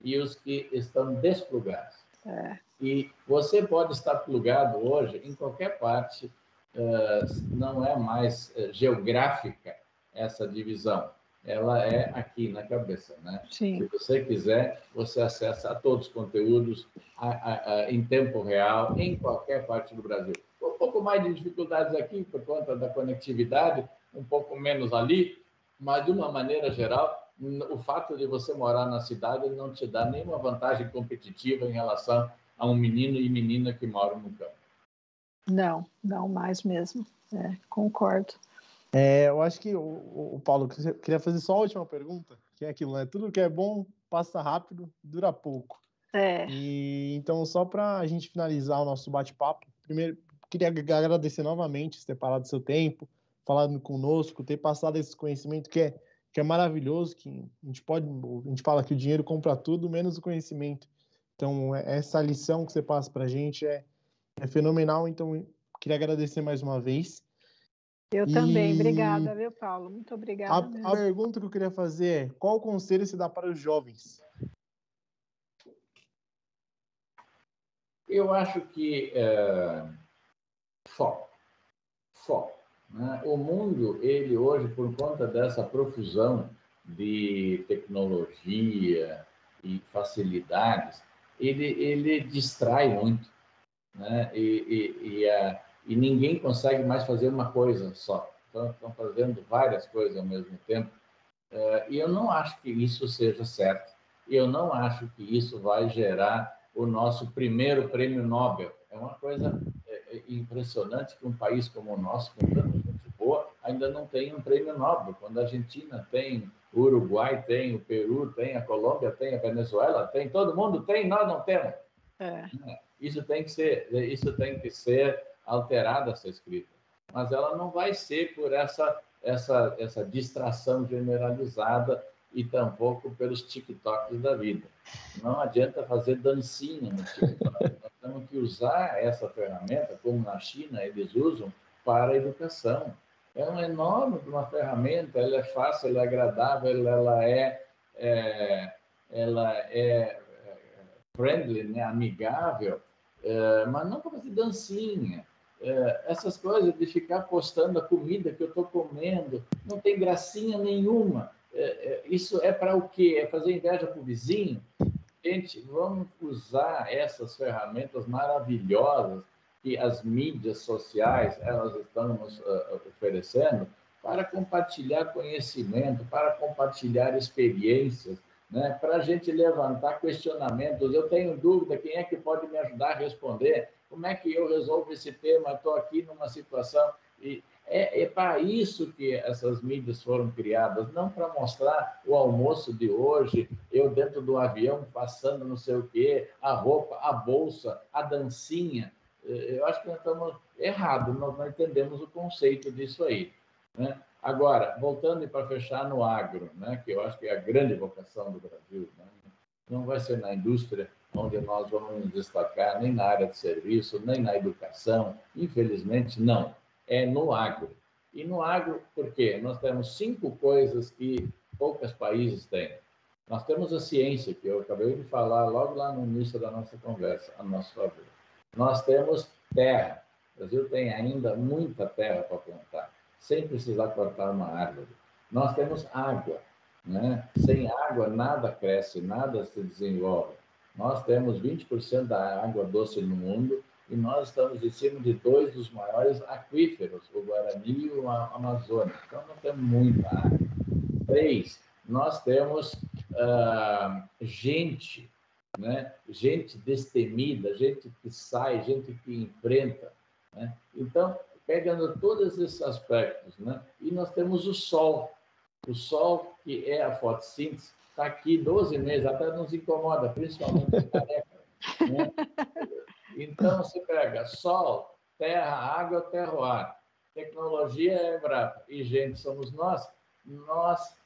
C: e os que estão desplugados. É. E você pode estar plugado hoje em qualquer parte, uh, não é mais uh, geográfica essa divisão, ela é aqui na cabeça, né?
B: Sim.
C: Se você quiser, você acessa a todos os conteúdos a, a, a, em tempo real, em qualquer parte do Brasil. Um pouco mais de dificuldades aqui por conta da conectividade, um pouco menos ali, mas de uma maneira geral, o fato de você morar na cidade não te dá nenhuma vantagem competitiva em relação a um menino e menina que moram no campo.
B: Não, não mais mesmo. É, concordo.
A: É, eu acho que o, o Paulo queria fazer só a última pergunta, que é aquilo, né? Tudo que é bom passa rápido, dura pouco.
B: É.
A: E então só para a gente finalizar o nosso bate-papo, primeiro queria agradecer novamente ter parado seu tempo, falado conosco, ter passado esse conhecimento que é, que é maravilhoso, que a gente pode, a gente fala que o dinheiro compra tudo, menos o conhecimento. Então, é, essa lição que você passa para a gente é, é fenomenal. Então, queria agradecer mais uma vez.
B: Eu e... também, obrigada, viu, Paulo? Muito obrigada.
A: A, a, pergunta que eu queria fazer é: qual conselho você dá para os jovens?
C: Eu acho que é... foco. Foco. Né? O mundo, ele hoje, por conta dessa profusão de tecnologia e facilidades, ele, ele distrai muito. Né? E, e, e, a, e ninguém consegue mais fazer uma coisa só. Então, estão fazendo várias coisas ao mesmo tempo. É, e eu não acho que isso seja certo. Eu não acho que isso vai gerar o nosso primeiro prêmio Nobel. É uma coisa é, é impressionante que um país como o nosso, com boa, ainda não tem um prêmio Nobel. Quando a Argentina tem, o Uruguai tem, o Peru tem, a Colômbia tem, a Venezuela tem, todo mundo tem, nós não temos.
B: É.
C: Isso tem que ser, isso tem que ser alterado essa escrita. Mas ela não vai ser por essa essa essa distração generalizada e tampouco pelos TikToks da vida. Não adianta fazer dancinha no TikTok. Nós temos que usar essa ferramenta, como na China eles usam, para a educação. É uma enorme uma ferramenta, ela é fácil, ela é agradável, ela é, é ela é, é friendly, né? amigável, é, mas não para fazer dancinha. É, essas coisas de ficar postando a comida que eu estou comendo, não tem gracinha nenhuma. É, é, isso é para o quê? É fazer inveja para o vizinho? Gente, vamos usar essas ferramentas maravilhosas que as mídias sociais elas estão nos uh, oferecendo para compartilhar conhecimento, para compartilhar experiências, né, para a gente levantar questionamentos. Eu tenho dúvida, quem é que pode me ajudar a responder? Como é que eu resolvo esse tema? Estou aqui numa situação. E é, é para isso que essas mídias foram criadas, não para mostrar o almoço de hoje, eu dentro do avião passando não sei o quê, a roupa, a bolsa, a dancinha. Eu acho que nós estamos errados, nós não entendemos o conceito disso aí. Né? Agora, voltando para fechar no agro, né, que eu acho que é a grande vocação do Brasil, né? não vai ser na indústria onde nós vamos nos destacar, nem na área de serviço, nem na educação, infelizmente não, é no agro. E no agro, por quê? Nós temos cinco coisas que poucos países têm. Nós temos a ciência, que eu acabei de falar logo lá no início da nossa conversa, a nosso favor. Nós temos terra. O Brasil tem ainda muita terra para plantar sem precisar cortar uma árvore. Nós temos água, né? Sem água nada cresce, nada se desenvolve. Nós temos 20% da água doce no mundo e nós estamos em cima de dois dos maiores aquíferos, o Guarani e o Amazonas. Então, não temos muita água. Três, nós temos uh, gente, né? gente destemida, gente que sai, gente que enfrenta. Né? Então, pegando todos esses aspectos, né? E nós temos o Sol. O Sol, que é a fotossíntese, está aqui 12 meses, até nos incomoda, principalmente né? Então, você pega Sol, Terra, Água, Terroar. Tecnologia é Embrapa e gente somos nós. Nós,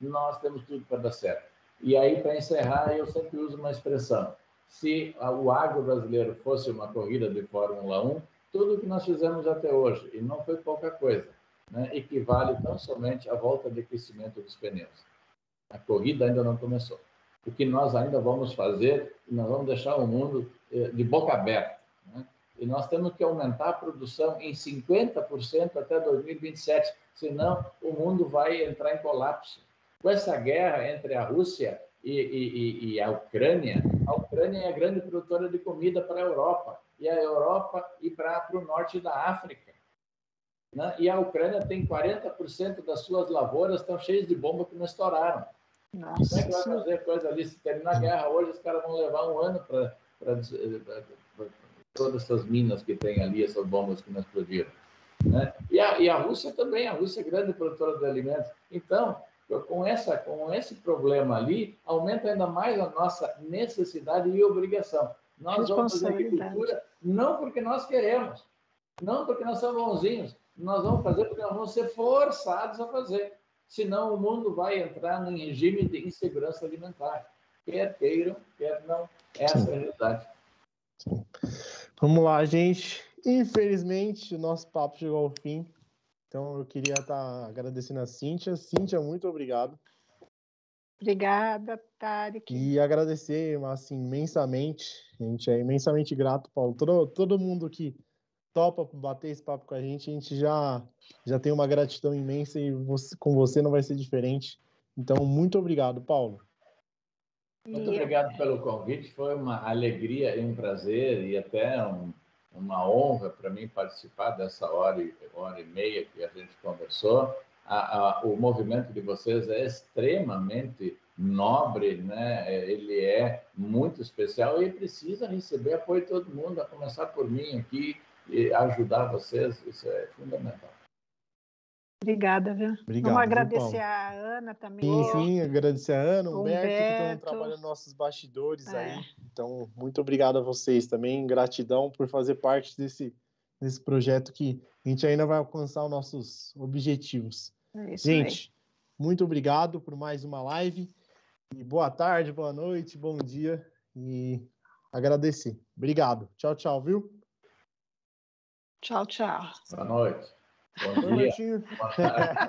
C: nós temos tudo para dar certo. E aí, para encerrar, eu sempre uso uma expressão. Se o agro brasileiro fosse uma corrida de Fórmula 1, tudo o que nós fizemos até hoje, e não foi pouca coisa, né, equivale tão somente à volta de aquecimento dos pneus. A corrida ainda não começou. O que nós ainda vamos fazer, nós vamos deixar o mundo eh, de boca aberta. Né? E nós temos que aumentar a produção em 50% até 2027, senão o mundo vai entrar em colapso. Com essa guerra entre a Rússia e, e, e a Ucrânia, a Ucrânia é a grande produtora de comida para a Europa e a Europa e para o norte da África. Né? E a Ucrânia tem 40% das suas lavouras estão cheias de bomba que não estouraram. Nossa. Como é que vai fazer coisa ali? Se terminar a guerra hoje, os caras vão levar um ano para todas essas minas que tem ali, essas bombas que não explodiram. Né? E, a, e a Rússia também, a Rússia é grande produtora de alimentos. Então, com, essa, com esse problema ali, aumenta ainda mais a nossa necessidade e obrigação. Nós vamos fazer agricultura não porque nós queremos, não porque nós somos bonzinhos, nós vamos fazer porque nós vamos ser forçados a fazer. Senão o mundo vai entrar num regime de insegurança alimentar. Quer queiram, quer não. Essa Sim. é a realidade.
A: Sim. Vamos lá, gente. Infelizmente, o nosso papo chegou ao fim. Então, eu queria estar agradecendo a Cíntia. Cíntia, muito obrigado.
B: Obrigada, Tarek.
A: E agradecer, assim, imensamente. A gente é imensamente grato, Paulo. Todo, todo mundo que topa bater esse papo com a gente, a gente já, já tem uma gratidão imensa e você, com você não vai ser diferente. Então, muito obrigado, Paulo.
C: Muito obrigado pelo convite. Foi uma alegria e um prazer e até um, uma honra para mim participar dessa hora e, hora e meia que a gente conversou a, a, o movimento de vocês é extremamente nobre, né? Ele é muito especial e precisa receber apoio de todo mundo, a começar por mim aqui e ajudar vocês, isso é fundamental.
B: Obrigada, viu? Obrigado, Vamos agradecer viu, a Ana também.
A: Sim, sim, agradecer a Ana, o Humberto, Humberto, que estão trabalhando nossos bastidores é. aí. Então, muito obrigado a vocês também. Gratidão por fazer parte desse, desse projeto que a gente ainda vai alcançar os nossos objetivos. É Gente, aí. muito obrigado por mais uma live. E boa tarde, boa noite, bom dia. E agradecer. Obrigado. Tchau, tchau, viu?
B: Tchau, tchau.
C: Boa noite. Bom dia. Boa